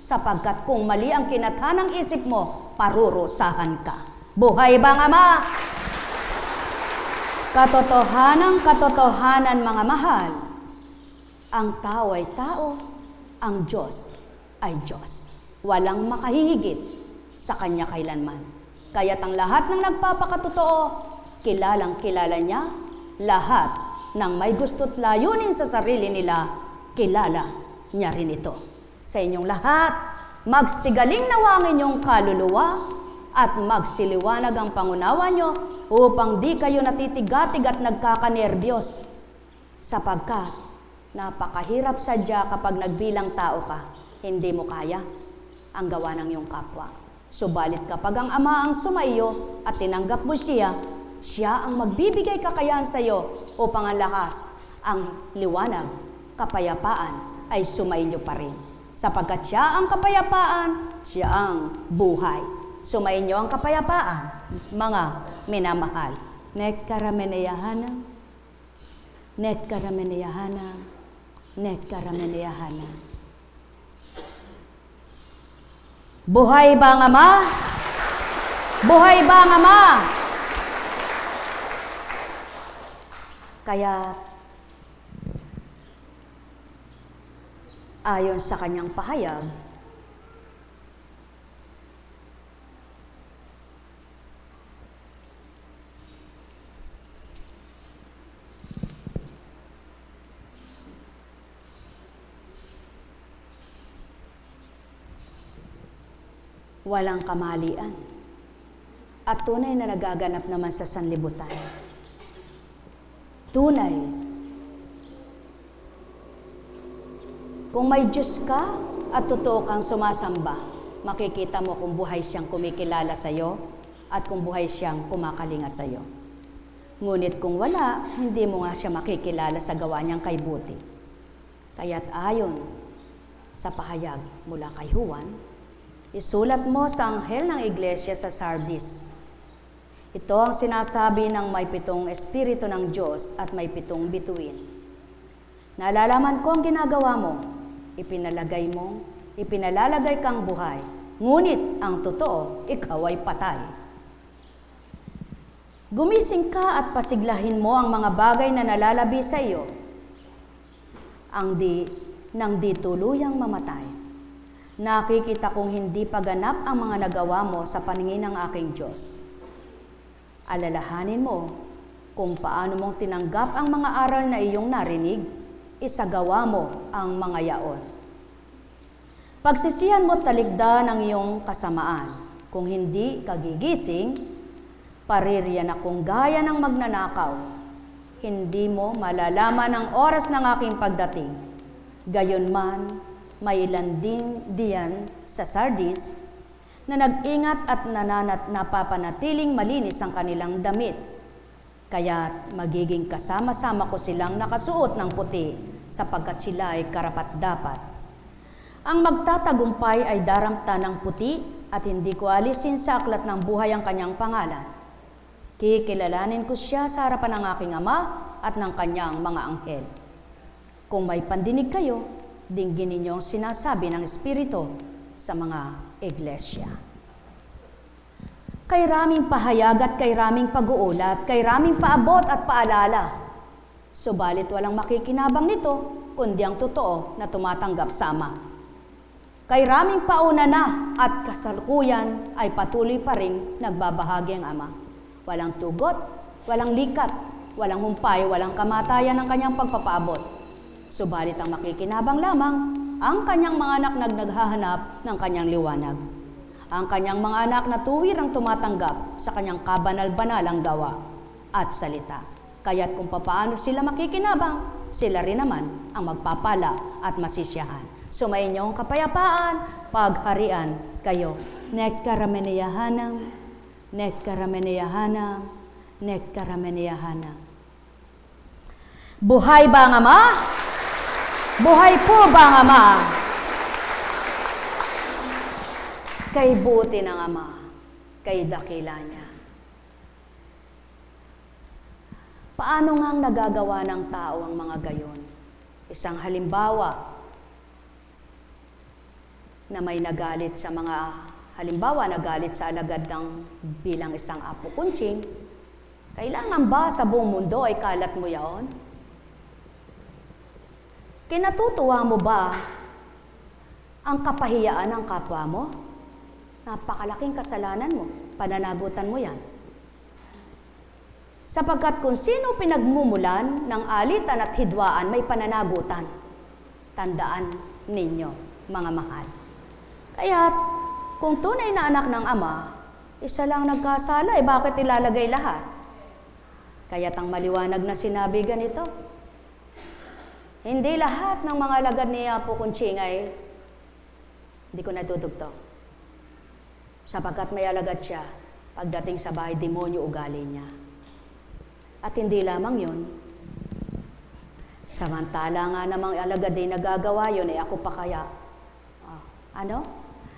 A: sapagkat kung mali ang kinathanang isip mo, parurusahan ka. Buhay bang Ama? Katotohanan, katotohanan mga mahal, ang tao ay tao, ang Diyos ay Diyos. Walang makahihigit sa Kanya kailanman. Kaya't ang lahat ng nagpapakatotoo, kilalang kilala niya, lahat ng may gusto't layunin sa sarili nila, kilala niya rin ito. Sa inyong lahat, magsigaling nawa ang inyong kaluluwa at magsiliwanag ang pangunawa nyo upang di kayo natitigatig at nagkakanerbiyos sapagkat napakahirap sadya kapag nagbilang tao ka, hindi mo kaya ang gawa ng iyong kapwa. Subalit kapag ang Ama ang sumaiyo at tinanggap mo siya, siya ang magbibigay kakayahan sa iyo upang ang lakas, ang liwanag, kapayapaan ay sumainyo pa rin. Sapagkat siya ang kapayapaan, siya ang buhay. Sumainyo ang kapayapaan, mga minamahal. Nekkarameneyahana, nekkarameneyahana, nekkarameneyahana. Buhay ba ang Ama? Buhay ba ang Ama? Kaya ayon sa kanyang pahayag, walang kamalian. At tunay na nagaganap naman sa sanlibutan. Tunay. Kung may Diyos ka at totoo kang sumasamba, makikita mo kung buhay siyang kumikilala sa iyo at kung buhay siyang kumakalinga sa iyo. Ngunit kung wala, hindi mo nga siya makikilala sa gawa niyang kay buti. Kaya't ayon sa pahayag mula kay Juan, Isulat mo sa anghel ng iglesia sa Sardis. Ito ang sinasabi ng may pitong espiritu ng Diyos at may pitong bituin. Nalalaman ko ang ginagawa mo. Ipinalagay mo, ipinalalagay kang buhay. Ngunit ang totoo, ikaw ay patay. Gumising ka at pasiglahin mo ang mga bagay na nalalabi sa iyo. Ang di, nang di tuluyang mamatay Nakikita kong hindi paganap ang mga nagawa mo sa paningin ng aking Diyos. Alalahanin mo kung paano mong tinanggap ang mga aral na iyong narinig, isagawa mo ang mga yaon. Pagsisihan mo taligdan ang iyong kasamaan. Kung hindi kagigising, paririyan akong gaya ng magnanakaw. hindi mo malalaman ang oras ng aking pagdating. Gayon man, may ilan din diyan sa Sardis na nag-ingat at nananat napapanatiling malinis ang kanilang damit. Kaya magiging kasama-sama ko silang nakasuot ng puti sapagkat sila ay karapat-dapat. Ang magtatagumpay ay daramta ng puti at hindi ko alisin sa aklat ng buhay ang kanyang pangalan. Kikilalanin ko siya sa harapan ng aking ama at ng kanyang mga anghel. Kung may pandinig kayo, dinggin ninyo ang sinasabi ng Espiritu sa mga iglesia. Kay raming pahayag at kay raming pag-uulat, kay raming paabot at paalala. Subalit walang makikinabang nito, kundi ang totoo na tumatanggap sama. Kay raming pauna na at kasalukuyan ay patuloy pa rin nagbabahagi ang Ama. Walang tugot, walang likat, walang humpay, walang kamatayan ng kanyang pagpapaabot. Subalit ang makikinabang lamang ang kanyang mga anak na naghahanap ng kanyang liwanag. Ang kanyang mga anak na tuwir ang tumatanggap sa kanyang kabanal-banalang gawa at salita. Kaya't kung papaano sila makikinabang, sila rin naman ang magpapala at masisyahan. Sumayin niyong kapayapaan, pagharian kayo. Nekkarameneyahanam, nekkarameneyahanam, nekkarameneyahanam. Buhay ba ang Ama? Buhay po ba ang Ama? Kay buti ng Ama, kay dakila niya. Paano nga nagagawa ng tao ang mga gayon? Isang halimbawa na may nagalit sa mga halimbawa nagalit sa alagad ng bilang isang apo kunching, kailangan ba sa buong mundo ay kalat mo yaon? Kinatutuwa mo ba ang kapahiyaan ng kapwa mo? Napakalaking kasalanan mo. Pananagutan mo yan. Sapagkat kung sino pinagmumulan ng alitan at hidwaan, may pananagutan. Tandaan ninyo, mga mahal. Kaya kung tunay na anak ng Ama, isa lang nagkasala, eh bakit ilalagay lahat? Kaya't ang maliwanag na sinabi ganito, hindi lahat ng mga lagad ni Apo Kunching ay hindi ko natutugtog. Sapagkat may alagad siya, pagdating sa bahay, demonyo ugali niya. At hindi lamang yun, samantala nga namang alagad ay nagagawa yun, eh ako pa kaya, oh, ano?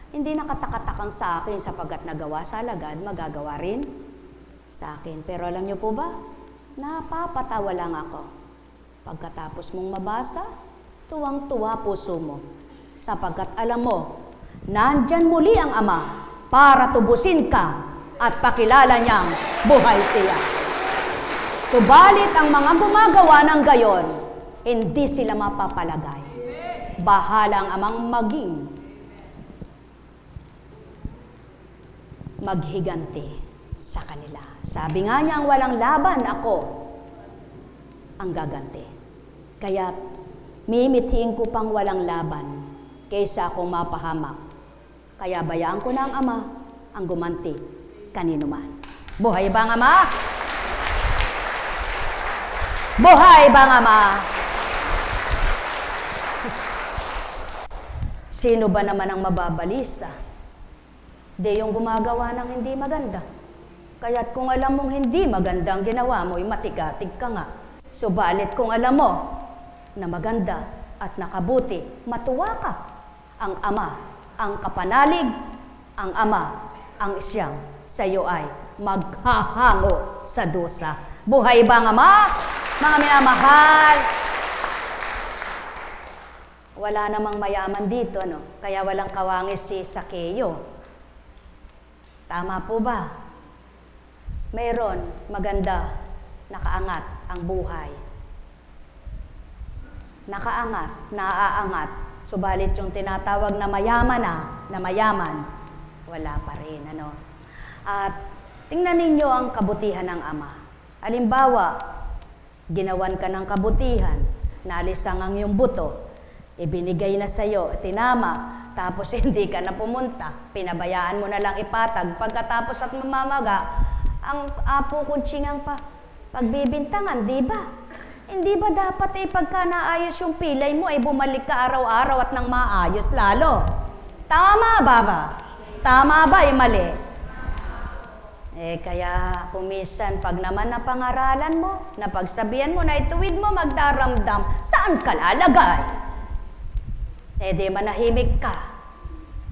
A: Hindi nakatakatakang sa akin sapagkat nagawa sa alagad, magagawa rin sa akin. Pero alam niyo po ba, napapatawa lang ako Pagkatapos mong mabasa, tuwang-tuwa puso mo. Sapagkat alam mo, nandyan muli ang Ama para tubusin ka at pakilala niyang buhay siya. Subalit ang mga gumagawa ng gayon, hindi sila mapapalagay. Bahala ang amang maging maghiganti sa kanila. Sabi nga niya, ang walang laban ako ang gaganti. Kaya mimithiin ko pang walang laban kaysa akong mapahamak. Kaya bayaan ko na ang Ama ang gumanti kanino man. Buhay ba ang Ama? Buhay ba ang Ama? Sino ba naman ang mababalisa? Di yung gumagawa ng hindi maganda. Kaya't kung alam mong hindi maganda ang ginawa mo, matigatig ka nga. Subalit kung alam mo na maganda at nakabuti, matuwa ka. Ang Ama, ang kapanalig, ang Ama, ang isyang sa iyo ay maghahango sa dusa. Buhay ba ang Ama? Mga minamahal, wala namang mayaman dito, ano? Kaya walang kawangis si Sakeo. Tama po ba? Mayroon, maganda, nakaangat ang buhay nakaangat, naaaangat, subalit yung tinatawag na mayaman na, na mayaman, wala pa rin. Ano? At tingnan ninyo ang kabutihan ng Ama. Halimbawa, ginawan ka ng kabutihan, nalisang ang iyong buto, ibinigay na sa iyo, tinama, tapos hindi ka na pumunta, pinabayaan mo na lang ipatag, pagkatapos at mamamaga, ang apo kuntsingang pa, pagbibintangan, di ba? Hindi ba dapat eh pagka naayos yung pilay mo ay bumalik ka araw-araw at nang maayos lalo? Tama ba ba? Tama ba ay mali? Eh kaya kumisan pag naman na pangaralan mo, na pagsabihan mo na ituwid mo magdaramdam, saan ka lalagay? Eh di manahimik ka.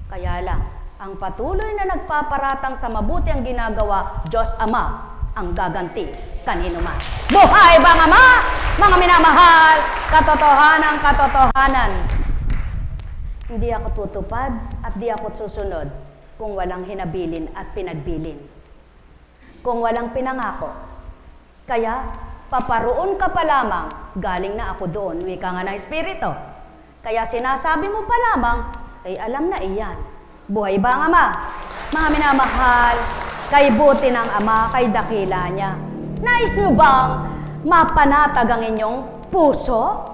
A: Kaya lang, ang patuloy na nagpaparatang sa mabuti ang ginagawa, Diyos Ama, ang gaganti kanino man. Buhay bang Ama? Mga minamahal, katotohanan, katotohanan. Hindi ako tutupad at di ako susunod kung walang hinabilin at pinagbilin. Kung walang pinangako. Kaya, paparoon ka pa lamang, galing na ako doon, wika nga ng Espiritu. Kaya sinasabi mo pa lamang, ay alam na iyan Buhay ba ang Ama? Mga minamahal, kay buti ng Ama, kay dakila niya. Nais nyo bang mapanatag ang inyong puso?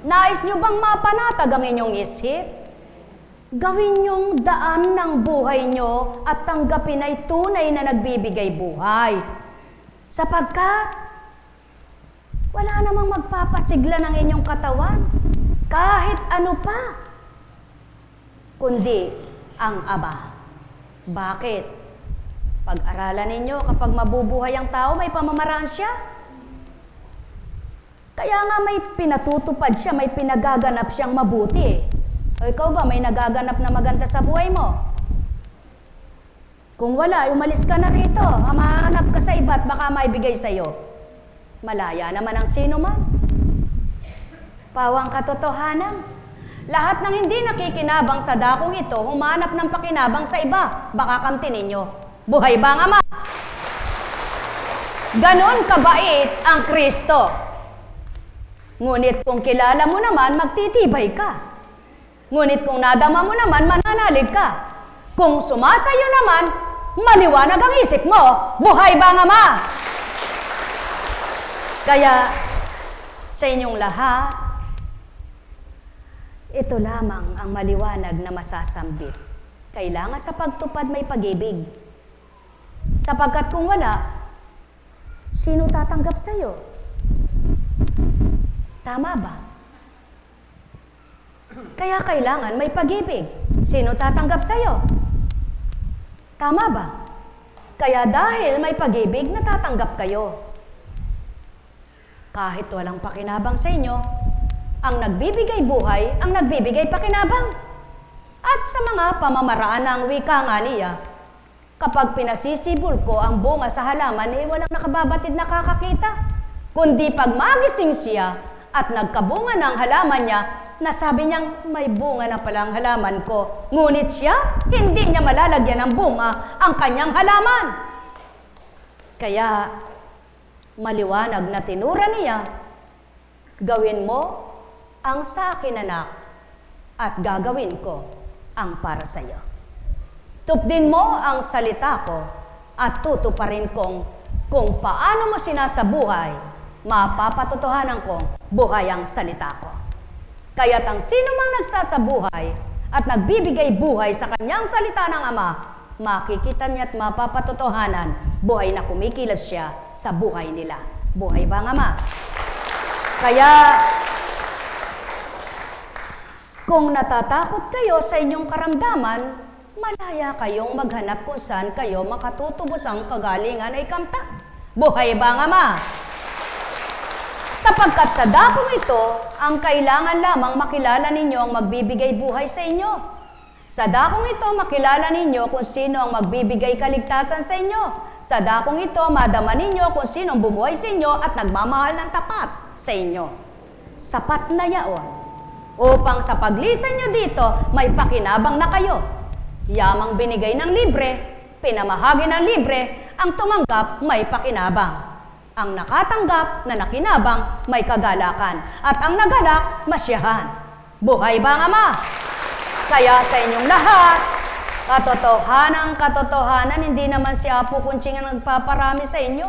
A: Nais nyo bang mapanatag ang inyong isip? Gawin nyong daan ng buhay nyo at tanggapin ay tunay na nagbibigay buhay. Sapagkat wala namang magpapasigla ng inyong katawan kahit ano pa. Kundi ang Aba. Bakit? Pag-aralan ninyo, kapag mabubuhay ang tao, may pamamaraan siya. Kaya nga may pinatutupad siya, may pinagaganap siyang mabuti. O ikaw ba, may nagaganap na maganda sa buhay mo? Kung wala, umalis ka na rito. Mahanap ka sa iba at baka maibigay sa iyo. Malaya naman ang sino man. Pawang katotohanan. Lahat ng hindi nakikinabang sa dakong ito, humanap ng pakinabang sa iba. Baka kamti ninyo. Buhay ba ang Ama? Ganon kabait ang Kristo. Ngunit kung kilala mo naman, magtitibay ka. Ngunit kung nadama mo naman, mananalig ka. Kung sumasayo naman, maliwanag ang isip mo. Buhay ba ang Ama? Kaya, sa inyong lahat, ito lamang ang maliwanag na masasambit. Kailangan sa pagtupad may pag-ibig. Sapagkat kung wala, sino tatanggap sa iyo? Tama ba? Kaya kailangan may pag-ibig. Sino tatanggap sa iyo? Tama ba? Kaya dahil may pag-ibig, natatanggap kayo. Kahit walang pakinabang sa inyo, ang nagbibigay buhay, ang nagbibigay pakinabang. At sa mga pamamaraan ng wika nga niya, kapag pinasisibol ko ang bunga sa halaman, eh walang nakababatid nakakakita. Kundi pag magising siya at nagkabunga ng halaman niya, nasabi niyang may bunga na pala ang halaman ko. Ngunit siya, hindi niya malalagyan ng bunga ang kanyang halaman. Kaya, maliwanag na tinura niya, gawin mo ang sa akin anak at gagawin ko ang para sa iyo. Tupdin mo ang salita ko at tutuparin kong kung paano mo sinasabuhay, mapapatotohanan kong buhay ang salita ko. Kaya't ang sino mang nagsasabuhay at nagbibigay buhay sa kanyang salita ng Ama, makikita niya at mapapatotohanan buhay na kumikilos siya sa buhay nila. Buhay ba ang Ama? Kaya kung natatakot kayo sa inyong karamdaman, malaya kayong maghanap kung saan kayo makatutubos ang kagalingan ay kamta. Buhay ba nga ma? Sapagkat sa dakong ito, ang kailangan lamang makilala ninyo ang magbibigay buhay sa inyo. Sa dakong ito, makilala ninyo kung sino ang magbibigay kaligtasan sa inyo. Sa dakong ito, madama ninyo kung sino ang bumuhay sa inyo at nagmamahal ng tapat sa inyo. Sapat na yaon upang sa paglisan nyo dito, may pakinabang na kayo. Yamang binigay ng libre, pinamahagi ng libre, ang tumanggap may pakinabang. Ang nakatanggap na nakinabang may kagalakan, at ang nagalak masyahan. Buhay ba ang Ama? Kaya sa inyong lahat, katotohanan, katotohanan, hindi naman si Apo Kunching ang nagpaparami sa inyo.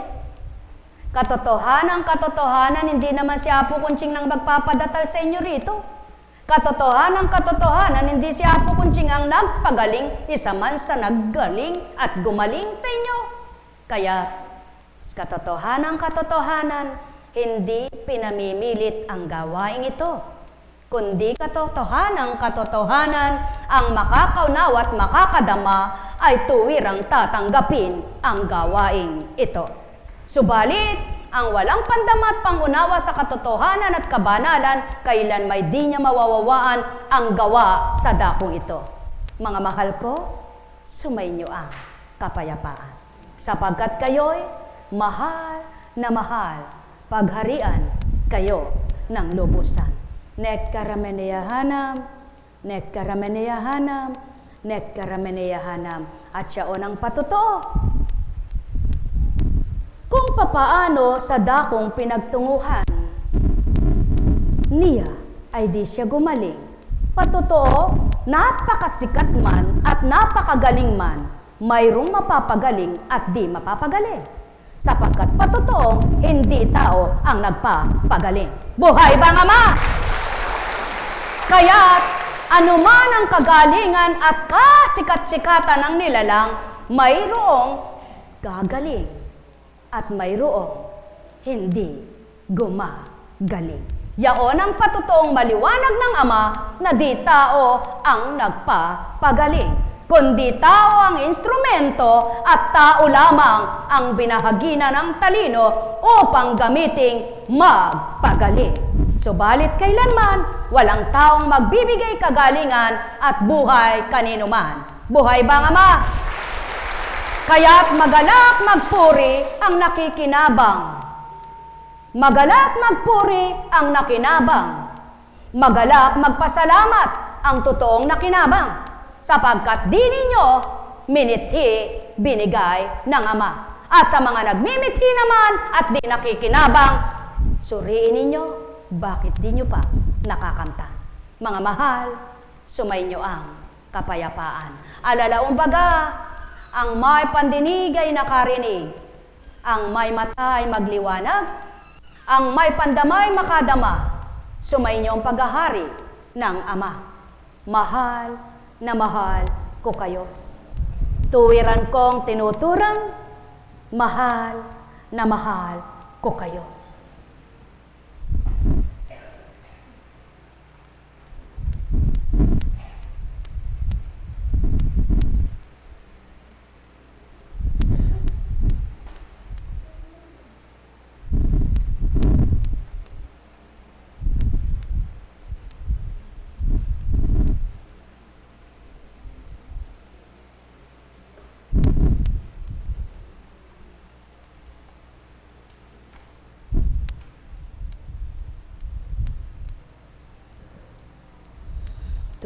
A: Katotohanan, katotohanan, hindi naman si Apo Kunching nang magpapadatal sa inyo rito. Katotohanan, katotohanan, hindi si Apo Kunching ang nagpagaling, isa man sa naggaling at gumaling sa inyo. Kaya, Katotohanan, katotohanan, hindi pinamimilit ang gawaing ito, kundi katotohanan, katotohanan ang makakaunaw at makakadama ay tuwirang tatanggapin ang gawaing ito. Subalit, ang walang pandamat pangunawa sa katotohanan at kabanalan, kailan may di niya mawawawaan ang gawa sa dakong ito. Mga mahal ko, sumainyo ang kapayapaan. Sapagkat kayo'y mahal na mahal, pagharian kayo ng lubusan. Nekkarameneyahanam, nekkarameneyahanam, nekkarameneyahanam. At siya ang patotoo. Kung papaano sa dakong pinagtunguhan, niya ay di siya gumaling. Patotoo, napakasikat man at napakagaling man, mayroong mapapagaling at di mapapagaling sapagkat patotoong hindi tao ang nagpapagaling. Buhay ba nga ma? Kaya't anuman ang kagalingan at kasikat-sikatan ng nilalang, mayroong gagaling at mayroong hindi gumagaling. Yaon ang patotoong maliwanag ng Ama na di tao ang nagpapagaling kundi tao ang instrumento at tao lamang ang binahagina ng talino upang gamiting magpagaling. Subalit kailanman, walang taong magbibigay kagalingan at buhay kanino man. Buhay ba nga ma? Kaya't magalak magpuri ang nakikinabang. Magalak magpuri ang nakinabang. Magalak magpasalamat ang totoong nakinabang sapagkat di ninyo minithi binigay ng Ama. At sa mga nagmimithi naman at di nakikinabang, suriin ninyo, bakit di nyo pa nakakamtan? Mga mahal, sumay nyo ang kapayapaan. Alalaong baga, ang may pandinig ay nakarinig, ang may mata ay magliwanag, ang may pandamay makadama, sumay nyo ang paghahari ng Ama. Mahal na mahal ko kayo. Tuwiran kong tinuturan, mahal na mahal ko kayo.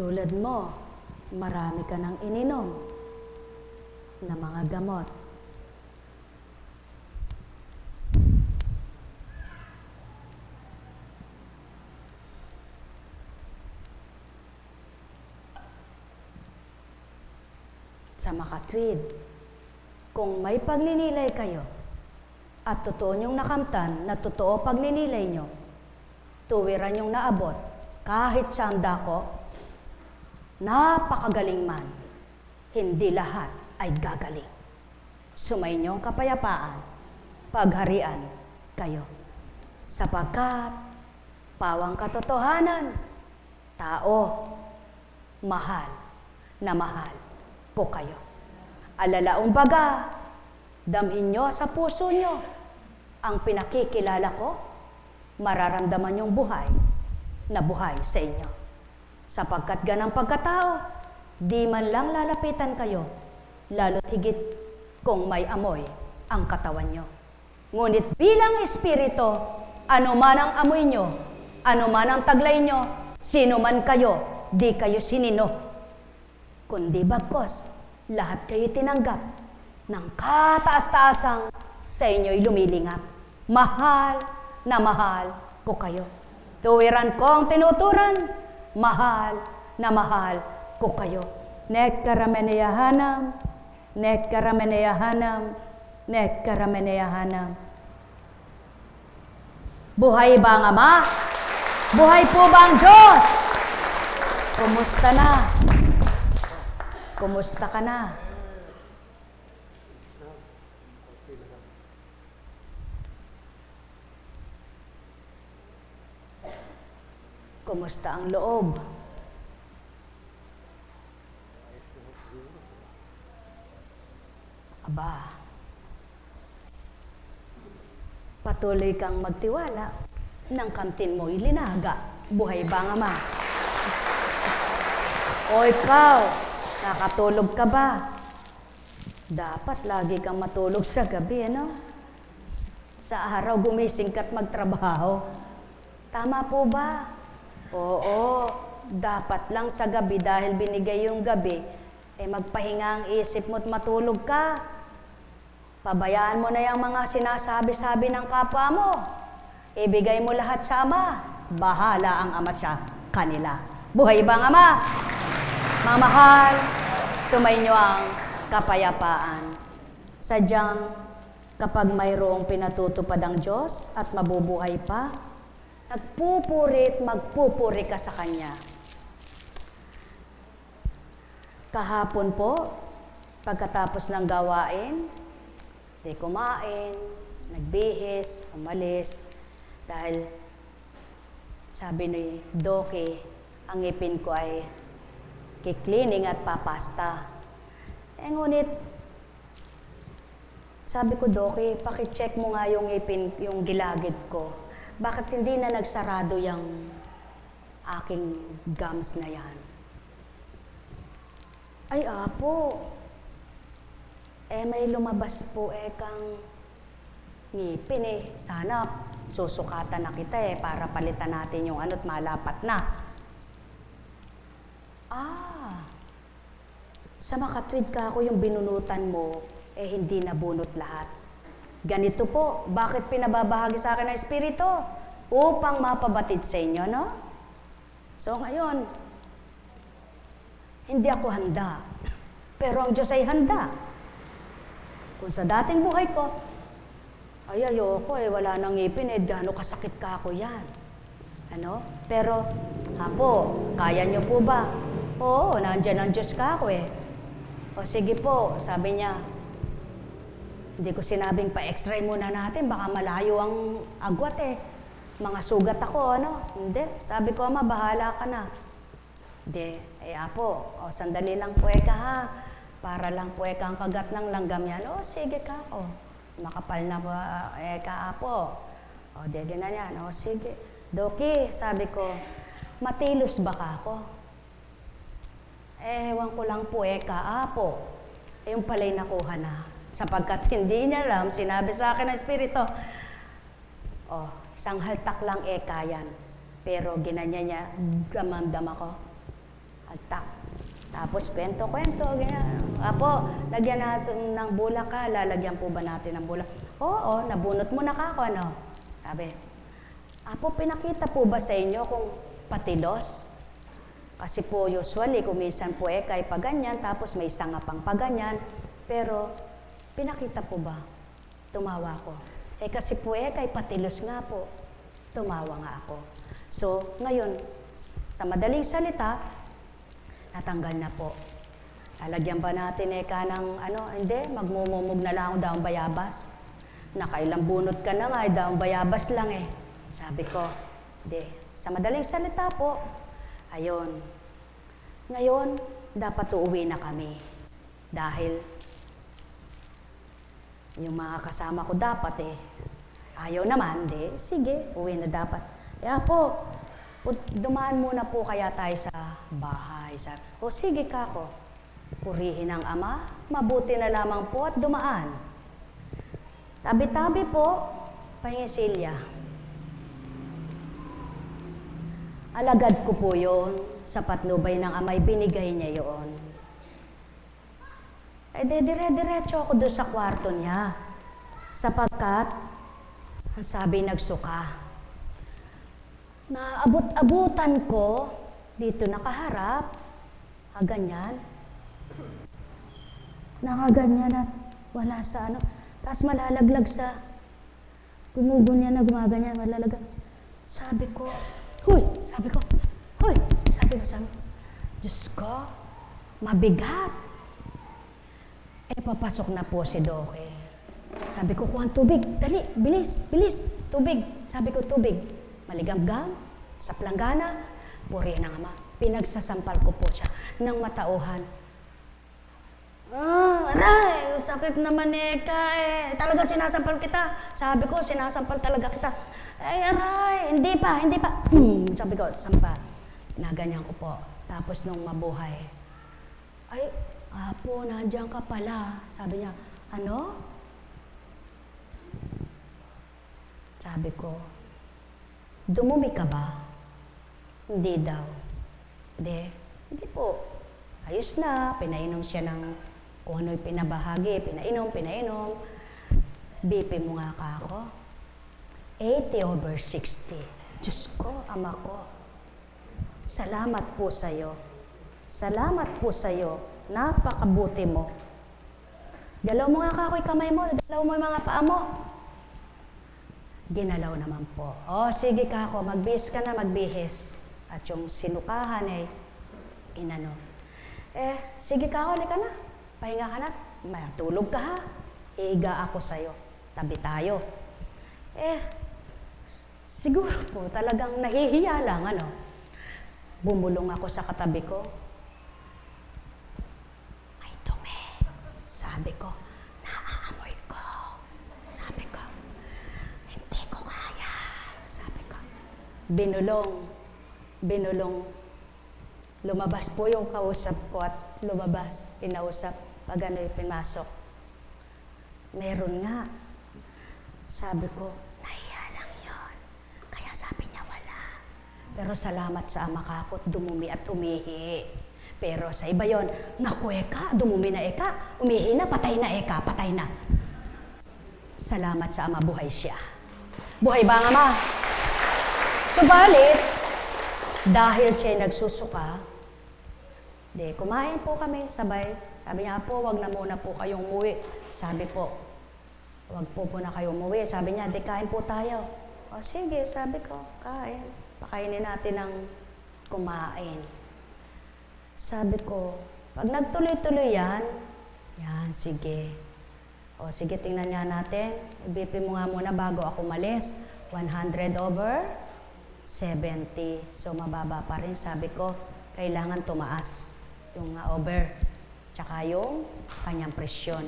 A: Tulad mo, marami ka nang ininom na mga gamot. Sa makatwid, kung may pagninilay kayo at totoo niyong nakamtan na totoo pagninilay niyo, tuwiran niyong naabot kahit saan dako, napakagaling man, hindi lahat ay gagaling. Sumayin kapayapaan, pagharian kayo. Sapagkat pawang katotohanan, tao, mahal na mahal ko kayo. Alalaong baga, damhin nyo sa puso nyo ang pinakikilala ko, mararamdaman yung buhay na buhay sa inyo sapagkat ganang pagkatao, di man lang lalapitan kayo, lalo't higit kung may amoy ang katawan nyo. Ngunit bilang espiritu, ano man ang amoy nyo, ano man ang taglay nyo, sino man kayo, di kayo sinino. Kundi bagkos, lahat kayo tinanggap ng kataas-taasang sa inyo'y lumilingap. Mahal na mahal ko kayo. Tuwiran kong tinuturan, mahal na mahal ko kayo. Nekkarameneyahanam, nekkarameneyahanam, nekkarameneyahanam. Buhay ba ang Ama? Buhay po ba ang Diyos? Kumusta na? Kumusta ka na? Kumusta ang loob? Aba, patuloy kang magtiwala ng kantin mo'y linaga. Buhay ba nga ma? O ikaw, nakatulog ka ba? Dapat lagi kang matulog sa gabi, ano? Sa araw gumising ka't magtrabaho. Tama po ba? Oo, dapat lang sa gabi dahil binigay yung gabi, eh magpahinga ang isip mo't matulog ka. Pabayaan mo na yung mga sinasabi-sabi ng kapwa mo. Ibigay mo lahat sa Ama. Bahala ang Ama sa kanila. Buhay bang Ama? Mamahal, sumainyo ang kapayapaan. Sadyang kapag mayroong pinatutupad ang Diyos at mabubuhay pa, nagpupurit, magpupuri ka sa Kanya. Kahapon po, pagkatapos ng gawain, di kumain, nagbihis, umalis, dahil sabi ni Doki, ang ngipin ko ay kiklining at papasta. Eh ngunit, sabi ko, Doki, pakicheck mo nga yung ngipin, yung gilagid ko. Bakit hindi na nagsarado yung aking gums na yan? Ay, apo. Eh, may lumabas po eh kang ngipin eh. Sana susukatan na kita eh para palitan natin yung ano't malapat na. Ah, sa makatwid ka ako yung binunutan mo, eh hindi nabunot lahat. Ganito po, bakit pinababahagi sa akin ng Espiritu? Upang mapabatid sa inyo, no? So ngayon, hindi ako handa. Pero ang Diyos ay handa. Kung sa dating buhay ko, ay ayoko eh, wala nang ngipin eh, gaano kasakit ka ako yan. Ano? Pero, hapo, kaya niyo po ba? Oo, nandyan ang Diyos ka ako eh. O sige po, sabi niya, hindi ko sinabing pa-x-ray muna natin, baka malayo ang agwat eh. Mga sugat ako, ano? Hindi. Sabi ko, ama, bahala ka na. Hindi. Eh, apo, o, sandali lang po ka ha. Para lang po ang kagat ng langgam yan. O, sige ka, o. Makapal na po, eh, ka, apo. O, di, ganyan yan. O, sige. Doki, sabi ko, matilos ba ka ako? Eh, ewan ko lang po, eh, ka, apo. Eh, yung pala'y nakuha na sapagkat hindi niya alam, sinabi sa akin ng Espiritu, oh, isang haltak lang eh kayan. Pero ginanya niya, damam-dam ako. Haltak. Tapos kwento-kwento, ganyan. Apo, lagyan natin ng bulak ka, lalagyan po ba natin ng bulak? Oo, nabunot mo na ka ako, ano? Sabi, Apo, pinakita po ba sa inyo kung patilos? Kasi po usually, kuminsan po eh, kay paganyan, tapos may sanga pang paganyan. Pero Pinakita po ba? Tumawa ko. Eh kasi po eh, kay patilos nga po, tumawa nga ako. So, ngayon, sa madaling salita, natanggal na po. Lalagyan ba natin eh ka ng ano, hindi, magmumumog na lang ako daong bayabas. Nakailang bunot ka na nga, eh, daong bayabas lang eh. Sabi ko, hindi. Sa madaling salita po, ayun. Ngayon, dapat uuwi na kami. Dahil yung mga kasama ko dapat eh. Ayaw naman, di. Sige, uwi na dapat. Kaya po, dumaan muna po kaya tayo sa bahay. Sa, o sige ka ko, purihin ang ama, mabuti na lamang po at dumaan. Tabi-tabi po, Pangisilya. Alagad ko po yon sa patnubay ng amay, binigay niya yon. Eh, de, dire-diretso ako doon sa kwarto niya. Sapagkat, sabi nagsuka, na abot-abutan ko, dito nakaharap, ganyan. Nakaganyan at wala sa ano. Tapos malalaglag sa, gumugon niya na gumaganyan, malalaglag. Sabi ko, huy, sabi ko, huy, sabi ko, sabi, Diyos ko, mabigat. Eh, papasok na po si Doke. Sabi ko, kuhan tubig. Dali, bilis, bilis. Tubig. Sabi ko, tubig. Maligam-gam, sa planggana. Puri ng Ama. Pinagsasampal ko po siya ng matauhan. Ah, aray, sakit naman eh, ka eh. Talaga sinasampal kita. Sabi ko, sinasampal talaga kita. Ay, aray, hindi pa, hindi pa. Sabi ko, sampal. Naganyan ko po. Tapos nung mabuhay, ay, apo, nandiyan ka pala. Sabi niya, ano? Sabi ko, dumumi ka ba? Hindi daw. Hindi. Hindi po. Ayos na, pinainom siya ng kung ano'y pinabahagi, pinainom, pinainom. BP mo nga ka ako. 80 over 60. Diyos ko, ama ko. Salamat po sa iyo. Salamat po sa iyo. Napakabuti mo. Galaw mo nga ka ako kamay mo. Galaw mo yung mga paa mo. Ginalaw naman po. O, oh, sige ka ako. Magbihis ka na, magbihis. At yung sinukahan ay inano. Eh, sige ka ako, ka na. Pahinga ka na, matulog ka ha. Iiga ako sa'yo. Tabi tayo. Eh, siguro po talagang nahihiya lang, ano. Bumulong ako sa katabi ko. May dumi. Sabi ko, naaamoy ko. Sabi ko, hindi ko kaya. Sabi ko, binulong, binulong. Lumabas po yung kausap ko at lumabas, pinausap pag ano'y pinasok. Meron nga. Sabi ko, nahiya lang yon. Kaya sabi niya wala. Pero salamat sa ama kakot, dumumi at umihi. Pero sa iba yon, naku eka, dumumi na eka, umihi na, patay na eka, patay na. Salamat sa ama, buhay siya. Buhay ba ang ama? Subalit, dahil siya nagsusuka, di, kumain po kami sabay sabi niya po, wag na muna po kayong umuwi. Sabi po, wag po po na kayo umuwi. Sabi niya, di kain po tayo. O sige, sabi ko, kain. Pakainin natin ng kumain. Sabi ko, pag nagtuloy-tuloy yan, yan, sige. O sige, tingnan niya natin. BP mo nga muna bago ako malis. 100 over 70. So, mababa pa rin. Sabi ko, kailangan tumaas yung over tsaka yung kanyang presyon.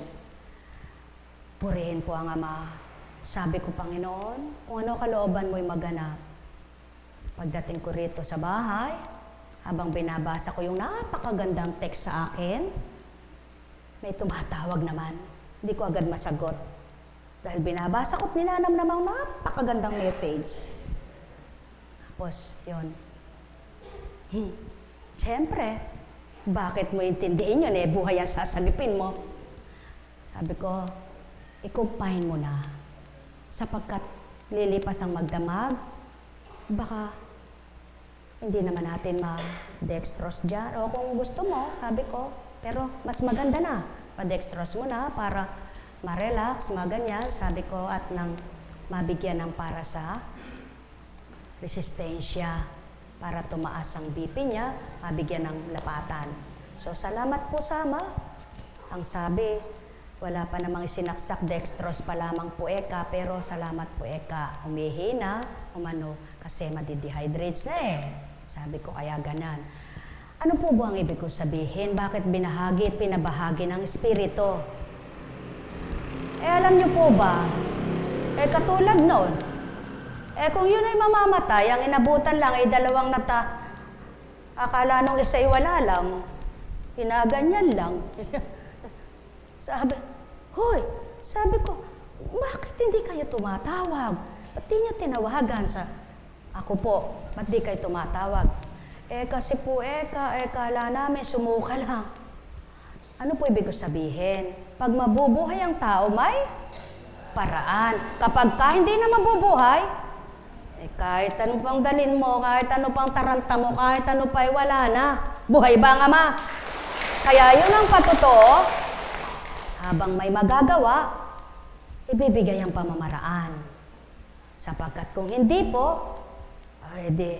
A: Purihin po ang Ama. Sabi ko, Panginoon, kung ano kalooban mo'y maganap. Pagdating ko rito sa bahay, habang binabasa ko yung napakagandang text sa akin, may tumatawag naman. Hindi ko agad masagot. Dahil binabasa ko at ninanam namang napakagandang message. Tapos, yun. Hmm. Siyempre, bakit mo intindihin yun eh? Buhay ang sasalipin mo. Sabi ko, ikumpahin mo na. Sapagkat lilipas ang magdamag, baka hindi naman natin ma-dextrose dyan. O kung gusto mo, sabi ko, pero mas maganda na. Pa-dextrose mo na para ma-relax, maganyan, sabi ko, at nang mabigyan ng para sa resistensya para tumaas ang BP niya, mabigyan ng lapatan. So, salamat po sa Ama. Ang sabi, wala pa namang sinaksak dextrose pa lamang po eka, pero salamat po eka, umihi na, umano, kasi madidehydrates na eh. Sabi ko, kaya ganan. Ano po ba ang ibig ko sabihin? Bakit binahagi at pinabahagi ng Espiritu? Eh, alam niyo po ba, eh katulad noon, eh kung yun ay mamamatay, ang inabutan lang ay dalawang nata. Akala nung isa ay wala lang. Hinaganyan lang. sabi, Hoy, sabi ko, bakit hindi kayo tumatawag? Ba't di nyo tinawagan sa... Ako po, ba't di kayo tumatawag? Eh kasi po, eh, ka, eh kala namin, sumuka lang. Ano po ibig sabihin? Pag mabubuhay ang tao, may paraan. Kapag ka hindi na mabubuhay, eh, kahit ano pang dalin mo, kahit ano pang taranta mo, kahit ano pa, eh, wala na. Buhay ba nga ma? Kaya yun ang patotoo, habang may magagawa, ibibigay ang pamamaraan. Sapagkat kung hindi po, ay di,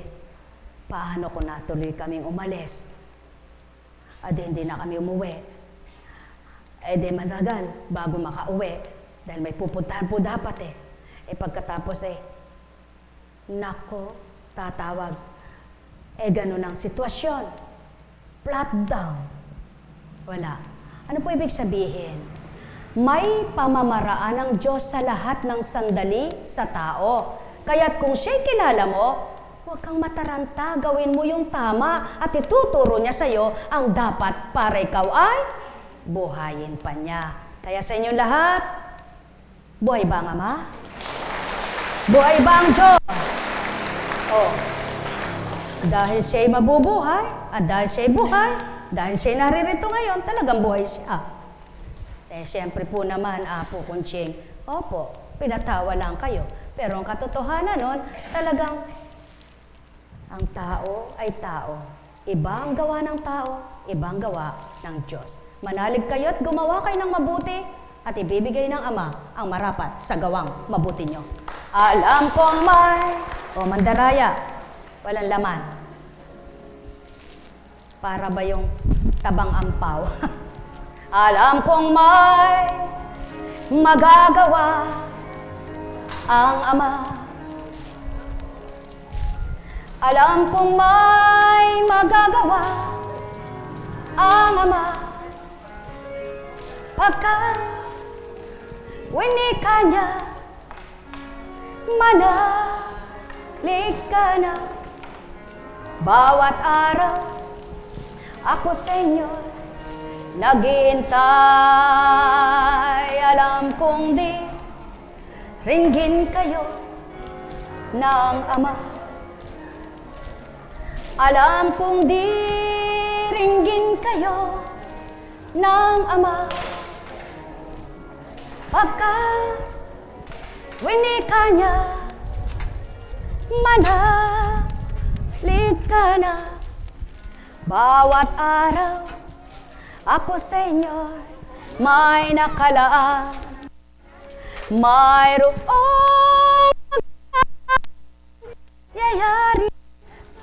A: paano kung natuloy kaming umalis? Adi hindi na kami umuwi. Eh di managal bago makauwi. Dahil may pupuntahan po dapat eh. Eh pagkatapos eh, Nako, tatawag. Eh, ganun ang sitwasyon. Flat down. Wala. Ano po ibig sabihin? May pamamaraan ng Diyos sa lahat ng sandali sa tao. Kaya't kung siya'y kilala mo, huwag kang mataranta, gawin mo yung tama at ituturo niya sa iyo ang dapat para ikaw ay buhayin pa niya. Kaya sa inyong lahat, buhay ba ang Ama? Buhay ba ang Diyos? Oh, dahil siya'y mabubuhay, at dahil siya'y buhay, dahil siya'y naririto ngayon, talagang buhay siya. Eh, siyempre po naman, Apo Kunching, opo, pinatawa lang kayo. Pero ang katotohanan nun, talagang ang tao ay tao. Iba ang gawa ng tao, ibang gawa ng Diyos. Manalig kayo at gumawa kayo ng mabuti at ibibigay ng Ama ang marapat sa gawang mabuti nyo. Alam kong may, o mandaraya, walang laman. Para ba yung tabang ampaw? Alam kong may magagawa ang Ama. Alam kong may magagawa ang Ama. Pagka winika niya, manalig ka na. Bawat araw, ako sa inyo naghihintay. Alam kong di ringgin kayo ng Ama. Alam kong di ringgin kayo ng Ama. Pagka winika niya, manalig ka na. Bawat araw, ako sa inyo may nakalaan. Mayroong yayari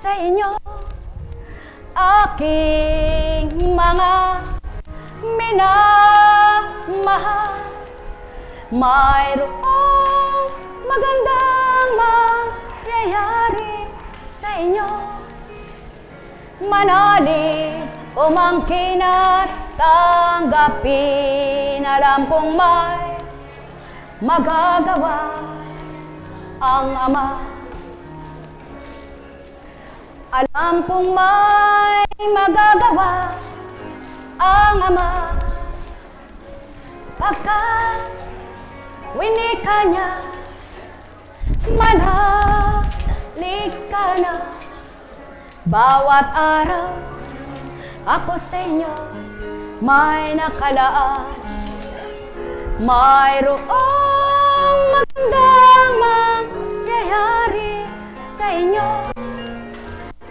A: sa inyo aking mga minamahal. Mayroong magandang mangyayari sa inyo. Manalig, umangkin at tanggapin. Alam kong may magagawa ang Ama. Alam kong may magagawa ang Ama. Pagka winika niya, manalig ka na. Bawat araw, ako sa inyo may nakalaan. Mayroong magandang mangyayari sa inyo.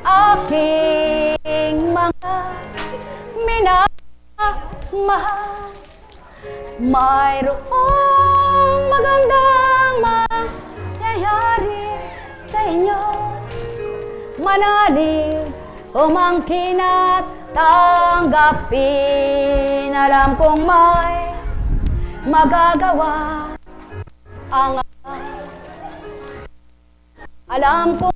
A: Aking mga minamahal. Mayroong magandang mangyayari sa inyo. Manalig, umangkin at tanggapin. Alam kong may magagawa ang Alam kong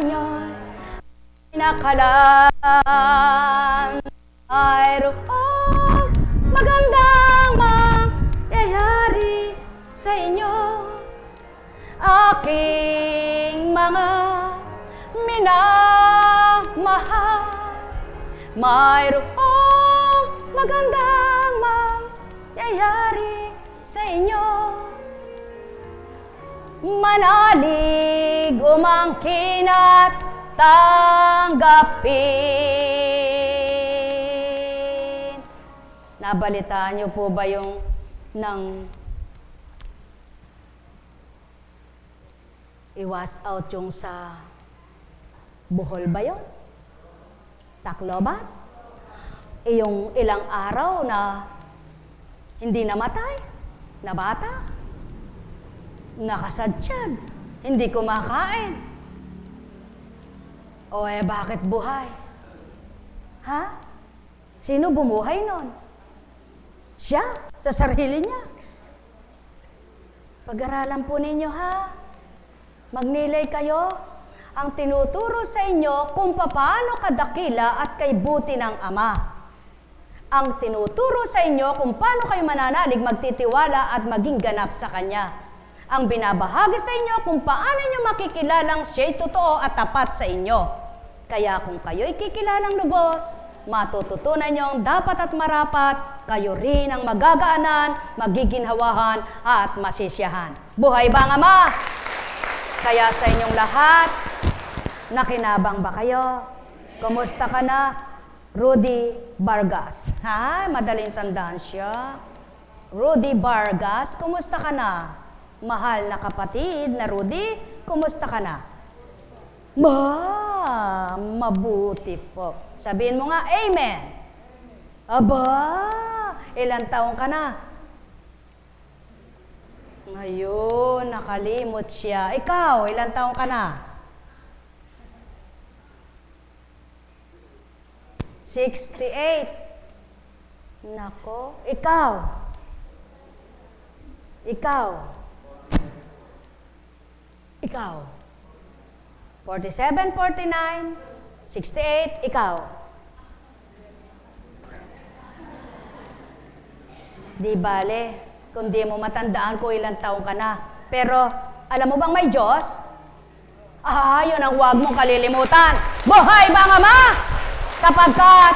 A: inyo nakalaan mayroong magandang mangyayari sa inyo. Aking mga minamahal mayroong magandang mangyayari sa inyo manalig, umangkin at tanggapin. Nabalitaan niyo po ba yung nang iwas out yung sa Bohol ba yun? Tacloban? E yung ilang araw na hindi namatay na bata? nakasadsyad, hindi kumakain. O eh, bakit buhay? Ha? Sino bumuhay nun? Siya, sa sarili niya. Pag-aralan po ninyo ha. Magnilay kayo. Ang tinuturo sa inyo kung paano kadakila at kay buti ng Ama. Ang tinuturo sa inyo kung paano kayo mananalig, magtitiwala at maging ganap sa Kanya. Ang binabahagi sa inyo kung paano nyo makikilalang siya'y totoo at tapat sa inyo. Kaya kung kayo'y kikilalang lubos, matututunan nyo ang dapat at marapat, kayo rin ang magagaanan, magiginhawahan at masisiyahan. Buhay ba ang Ama? Kaya sa inyong lahat, nakinabang ba kayo? Kumusta ka na? Rudy Vargas. Ha? Madaling tandaan siya. Rudy Vargas, kumusta ka na? Mahal na kapatid na Rudy, kumusta ka na? Ma, mabuti po. Sabihin mo nga, Amen. Aba, ilang taong ka na? Ngayon, nakalimot siya. Ikaw, ilang taong ka na? 68. Nako, ikaw. Ikaw. Ikaw. 47, 49, 68, ikaw. Di bale, kung di mo matandaan ko ilang taong ka na. Pero, alam mo bang may Diyos? Ah, yun ang huwag mong kalilimutan. Buhay nga ma? Sapagkat,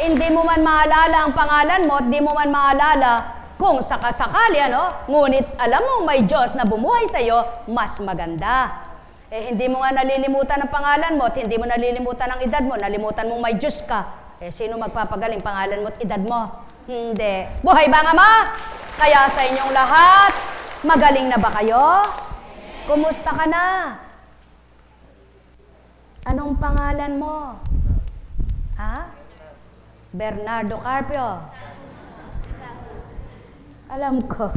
A: hindi mo man maalala ang pangalan mo at di mo man maalala kung sakasakali, ano? Ngunit alam mo may Diyos na bumuhay sa iyo, mas maganda. Eh, hindi mo nga nalilimutan ang pangalan mo at hindi mo nalilimutan ang edad mo. Nalimutan mo may Diyos ka. Eh, sino magpapagaling pangalan mo at edad mo? Hindi. Buhay ba nga ma? Kaya sa inyong lahat, magaling na ba kayo? Kumusta ka na? Anong pangalan mo? Ha? Bernardo Carpio. Alam ko.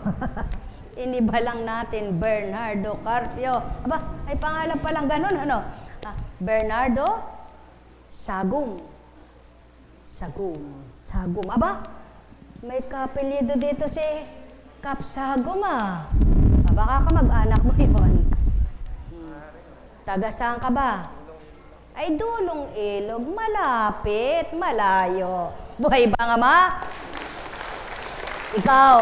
A: Iniba lang natin, Bernardo Carpio. Aba, ay pangalan pa lang ganun, ano? Ah, Bernardo Sagum. Sagum. Sagum. Aba, may kapilido dito si Kap Sagum, ah. Ah, Baka ka mag-anak mo yun. Hmm. Taga saan ka ba? Ay, dulong ilog. Malapit, malayo. Buhay ba nga, ma? Ikaw,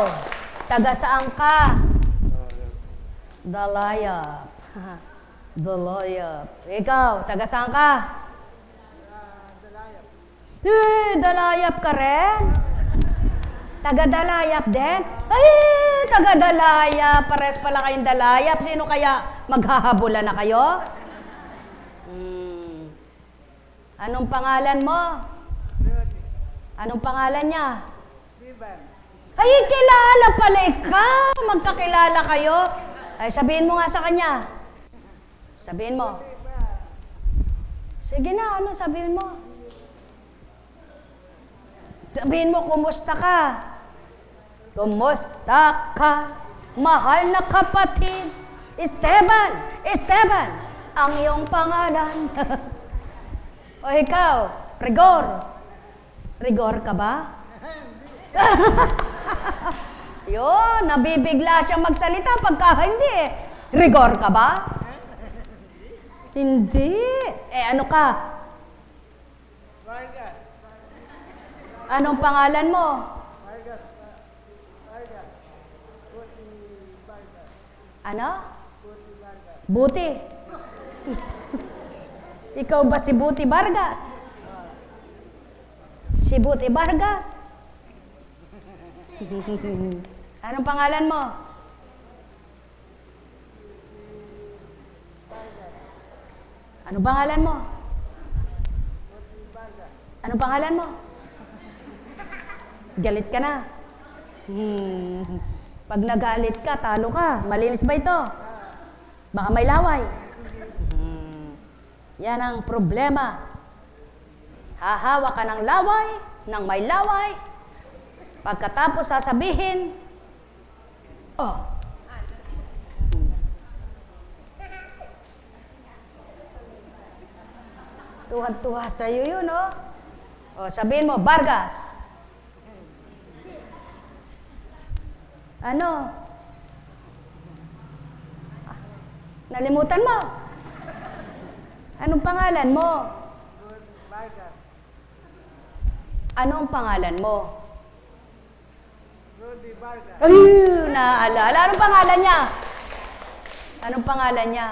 A: taga saan ka? Dalayap. Dalayap. Ikaw, taga saan ka? Eh, dalayap ka rin? Taga dalayap din? Ay, taga dalayap. Pares pala kayong dalayap. Sino kaya maghahabulan na kayo? Hmm. Anong pangalan mo? Anong pangalan niya? Ay, kilala pala ikaw. Magkakilala kayo. Ay, sabihin mo nga sa kanya. Sabihin mo. Sige na, ano sabihin mo? Sabihin mo, kumusta ka? Kumusta ka, mahal na kapatid? Esteban, Esteban, ang iyong pangalan. o ikaw, Rigor. Rigor ka ba? Yun, nabibigla siyang magsalita pagka hindi. Rigor ka ba? Hindi. Eh, ano ka?
B: Vargas.
A: Anong pangalan mo?
B: Vargas. Vargas. Buti Vargas.
A: Ano?
B: Buti Vargas.
A: Buti. Ikaw ba si Buti Vargas? Si Buti Vargas? Anong pangalan mo? Anong pangalan mo? Anong pangalan mo? Galit ka na. Hmm. Pag nagalit ka, talo ka. Malinis ba ito? Baka may laway. Yan ang problema. Hahawa ka ng laway, ng may laway. Pagkatapos sasabihin, oh, Tuwan-tuwa sa'yo yun, oh. O, sabihin mo, Vargas. Ano? Ah, Nalimutan mo. Anong pangalan mo?
B: Vargas.
A: Anong pangalan mo?
B: Rudy Vargas.
A: Ay, naaalala. Anong pangalan niya? Anong pangalan niya?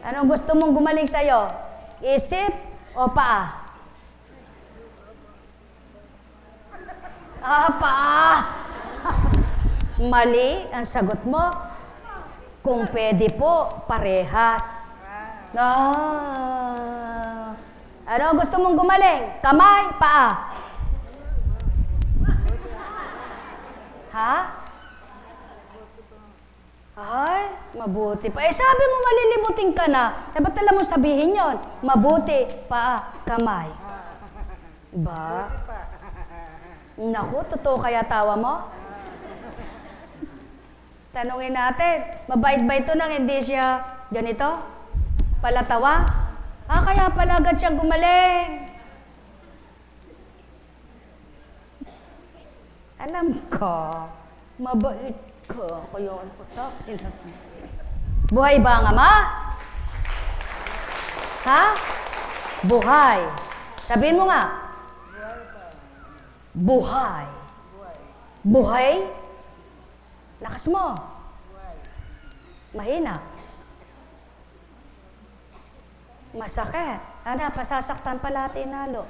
A: Anong gusto mong gumaling sa'yo? Isip o paa? Ah, paa. Mali ang sagot mo. Kung pwede po, parehas. Ah. Ano gusto mong gumaling? Kamay, paa? Ha? Ay, mabuti pa. Eh, sabi mo malilimutin ka na. Eh, ba't alam mo sabihin yon? Mabuti, paa, kamay. Ba? Naku, totoo kaya tawa mo? Tanungin natin, mabait ba ito nang hindi siya ganito? Palatawa? Ah, kaya pala agad siyang gumaling. Alam ko, mabait. Kaya ano ko tapin Buhay ba ang ama? Ha? Buhay. Sabihin mo nga. Buhay. Buhay? Lakas mo. Mahina. Masakit. Ano, pasasaktan pala tinalo.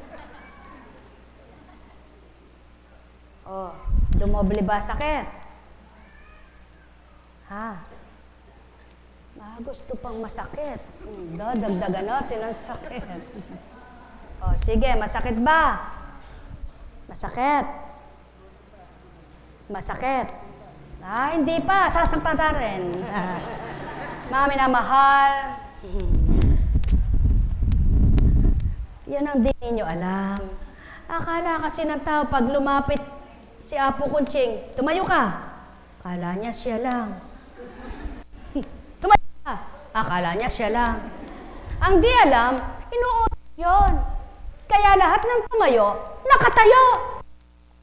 A: Oh, dumoble ba sakit? Ha? Ah, gusto pang masakit. Hmm, dadagdagan natin ang sakit. oh, sige, masakit ba? Masakit. Masakit. Ah, hindi pa. Sasaktan na rin. Mami na mahal. Yan ang di ninyo alam. Akala kasi ng tao pag lumapit si Apo Kunching, tumayo ka. Akala niya siya lang. Tumayo ka. Akala niya siya lang. Ang di alam, inuot yon. Kaya lahat ng tumayo, nakatayo.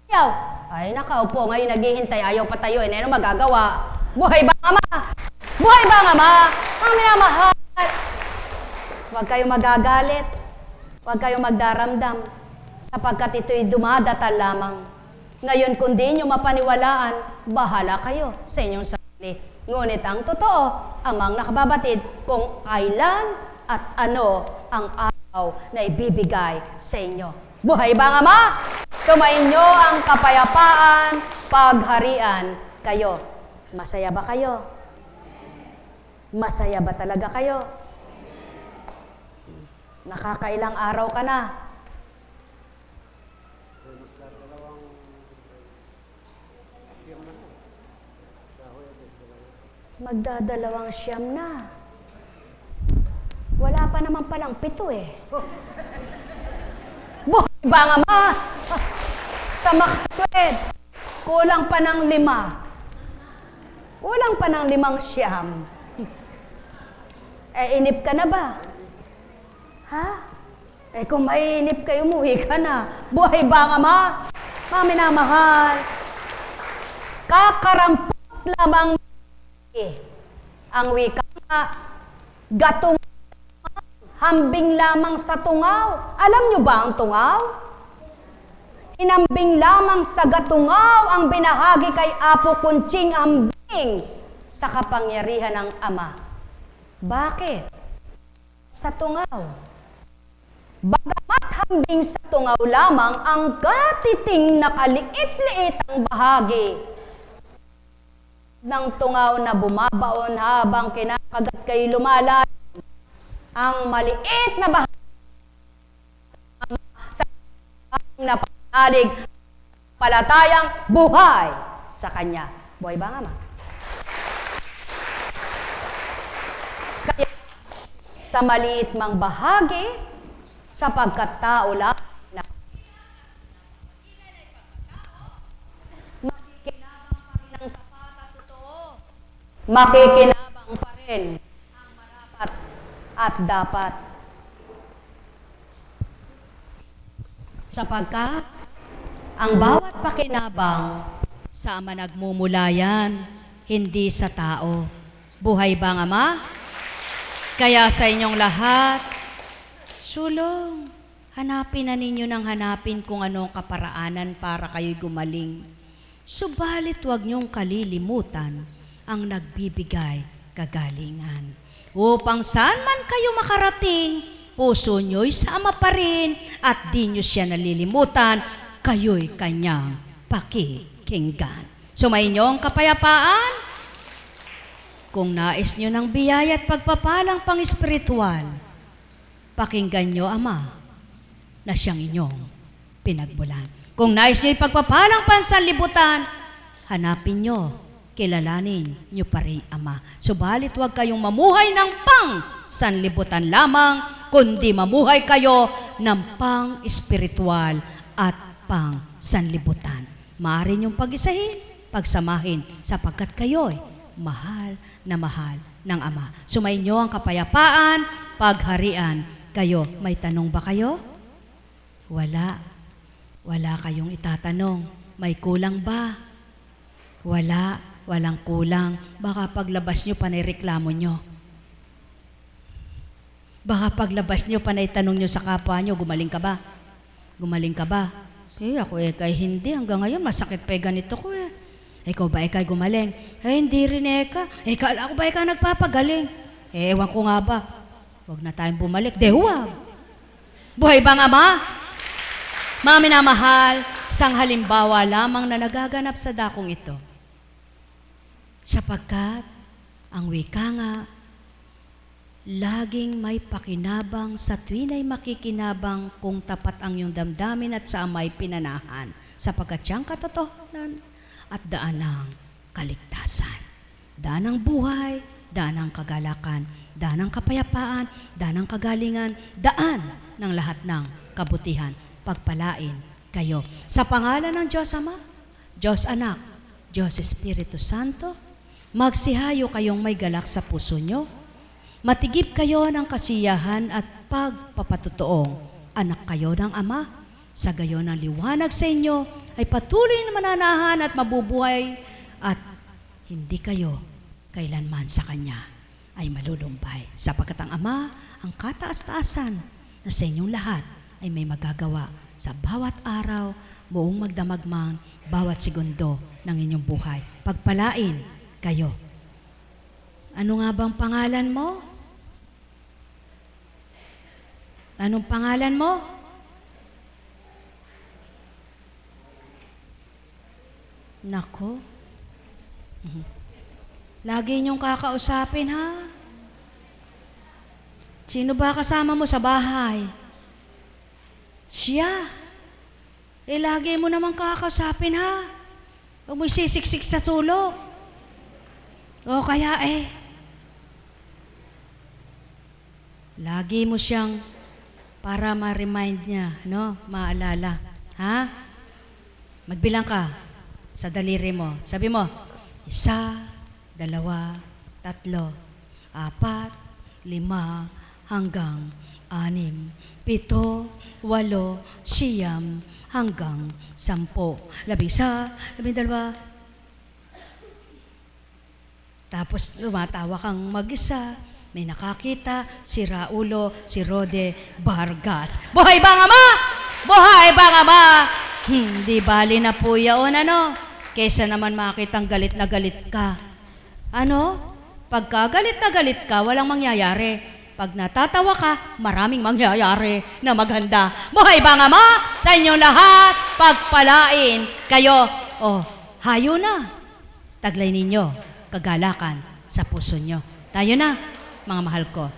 A: Ayaw. Ay, nakaupo. Ngayon naghihintay. Ayaw patayo. Eh, ano magagawa? Buhay ba ang ama? Buhay ba ang ama? Ang minamahal. Huwag kayong magagalit. Huwag kayong magdaramdam. Sapagkat ito'y dumadatal lamang. Ngayon, kung di nyo mapaniwalaan, bahala kayo sa inyong sarili. Ngunit ang totoo, amang nakababatid kung kailan at ano ang araw na ibibigay sa inyo. Buhay ba ang Ama? Sumainyo ang kapayapaan, pagharian kayo. Masaya ba kayo? Masaya ba talaga kayo? Nakakailang araw ka na. Magdadalawang siyam na. Wala pa naman palang pito eh. Buhay ba nga ma? Sa makatwid, kulang pa ng lima. Kulang pa ng limang siyam. Eh, inip ka na ba? Ha? Eh, kung mainip kayo, umuwi ka na. Buhay ba nga ma? Mami na mahal. Kakarampot lamang eh. Ang wika nga, gatong hambing lamang sa tungaw. Alam nyo ba ang tungaw? Hinambing lamang sa gatungaw ang binahagi kay Apo Kunching ambing sa kapangyarihan ng Ama. Bakit? Sa tungaw. Bagamat hambing sa tungaw lamang ang katiting nakaliit-liit ang bahagi ng tungaw na bumabaon habang kinakagat kay lumalayo ang maliit na bahagi sa napanalig palatayang buhay sa kanya. Buhay ba nga ma? Kaya sa maliit mang bahagi, sapagkat tao lang na makikinabang pa rin ang tapat at totoo. makikinabang pa rin at dapat. Sapagkat ang bawat pakinabang sa ama nagmumula yan, hindi sa tao. Buhay ba ang ama? Kaya sa inyong lahat, sulong, hanapin na ninyo ng hanapin kung anong kaparaanan para kayo'y gumaling. Subalit huwag niyong kalilimutan ang nagbibigay kagalingan. Upang saan man kayo makarating, puso niyo'y sama pa rin at di niyo siya nalilimutan, kayo'y kanyang pakikinggan. Sumayin niyo ang kapayapaan. Kung nais niyo ng biyaya at pagpapalang pang espiritual, pakinggan niyo Ama na siyang inyong pinagbulan. Kung nais niyo ipagpapalang pansanlibutan, hanapin niyo, kilalanin niyo pa rin Ama. Subalit huwag kayong mamuhay ng pang sanlibutan lamang, kundi mamuhay kayo ng pang espiritual at pang sanlibutan. Maaari niyong pag-isahin, pagsamahin, sapagkat kayo'y mahal na mahal ng Ama. Sumayin niyo ang kapayapaan, pagharian. Kayo, may tanong ba kayo? Wala. Wala kayong itatanong. May kulang ba? Wala. Walang kulang. Baka paglabas nyo, panireklamo nyo. Baka paglabas nyo, panay tanong nyo sa kapwa nyo, gumaling ka ba? Gumaling ka ba? Eh, ako eh, kay hindi. Hanggang ngayon, masakit pa eh, ganito ko eh. Ikaw ba ikay gumaling? Eh, hindi rin eka. Eh, kala ko ba ikaw nagpapagaling? Eh, ewan ko nga ba. Huwag na tayong bumalik. De, huwag. Buhay bang ama? Mga minamahal, isang halimbawa lamang na nagaganap sa dakong ito. Sapagkat, ang wika nga, laging may pakinabang sa tuwin ay makikinabang kung tapat ang iyong damdamin at sa amay pinanahan, sapagkat siyang katotohanan at daan ng kaligtasan. Daan ng buhay, daan ng kagalakan, daan ng kapayapaan, daan ng kagalingan, daan ng lahat ng kabutihan. Pagpalain kayo. Sa pangalan ng Diyos Ama, Diyos Anak, Diyos Espiritu Santo, magsihayo kayong may galak sa puso nyo. Matigip kayo ng kasiyahan at pagpapatutoong anak kayo ng Ama. Sa gayon ng liwanag sa inyo ay patuloy na mananahan at mabubuhay at hindi kayo kailanman sa Kanya ay malulumbay. Sapagkat ang Ama, ang kataas-taasan na sa inyong lahat ay may magagawa sa bawat araw, buong magdamagmang, bawat segundo ng inyong buhay. Pagpalain kayo. Ano nga bang pangalan mo? Anong pangalan mo? Nako. Mhm. Lagi niyong kakausapin, ha? Sino ba kasama mo sa bahay? Siya. Eh, lagi mo naman kakausapin, ha? Huwag mo sisiksik sa sulok. O kaya eh, lagi mo siyang para ma-remind niya, no? Maalala. Ha? Magbilang ka sa daliri mo. Sabi mo, isa, dalawa, tatlo, apat, lima, hanggang anim, pito, walo, siyam, hanggang sampo. Labing isa, labing dalawa. Tapos lumatawa kang mag-isa. May nakakita si Raulo, si Rode Vargas. Buhay bang ama? Buhay bang ama? Hindi bali na po yaon ano? Kesa naman makitang galit na galit ka. Ano? Pagka galit na galit ka, walang mangyayari. Pag natatawa ka, maraming mangyayari na maganda. Buhay bang ama? Sa inyong lahat, pagpalain kayo. Oh, hayo na. Taglay ninyo, kagalakan sa puso nyo. Tayo na, mga mahal ko.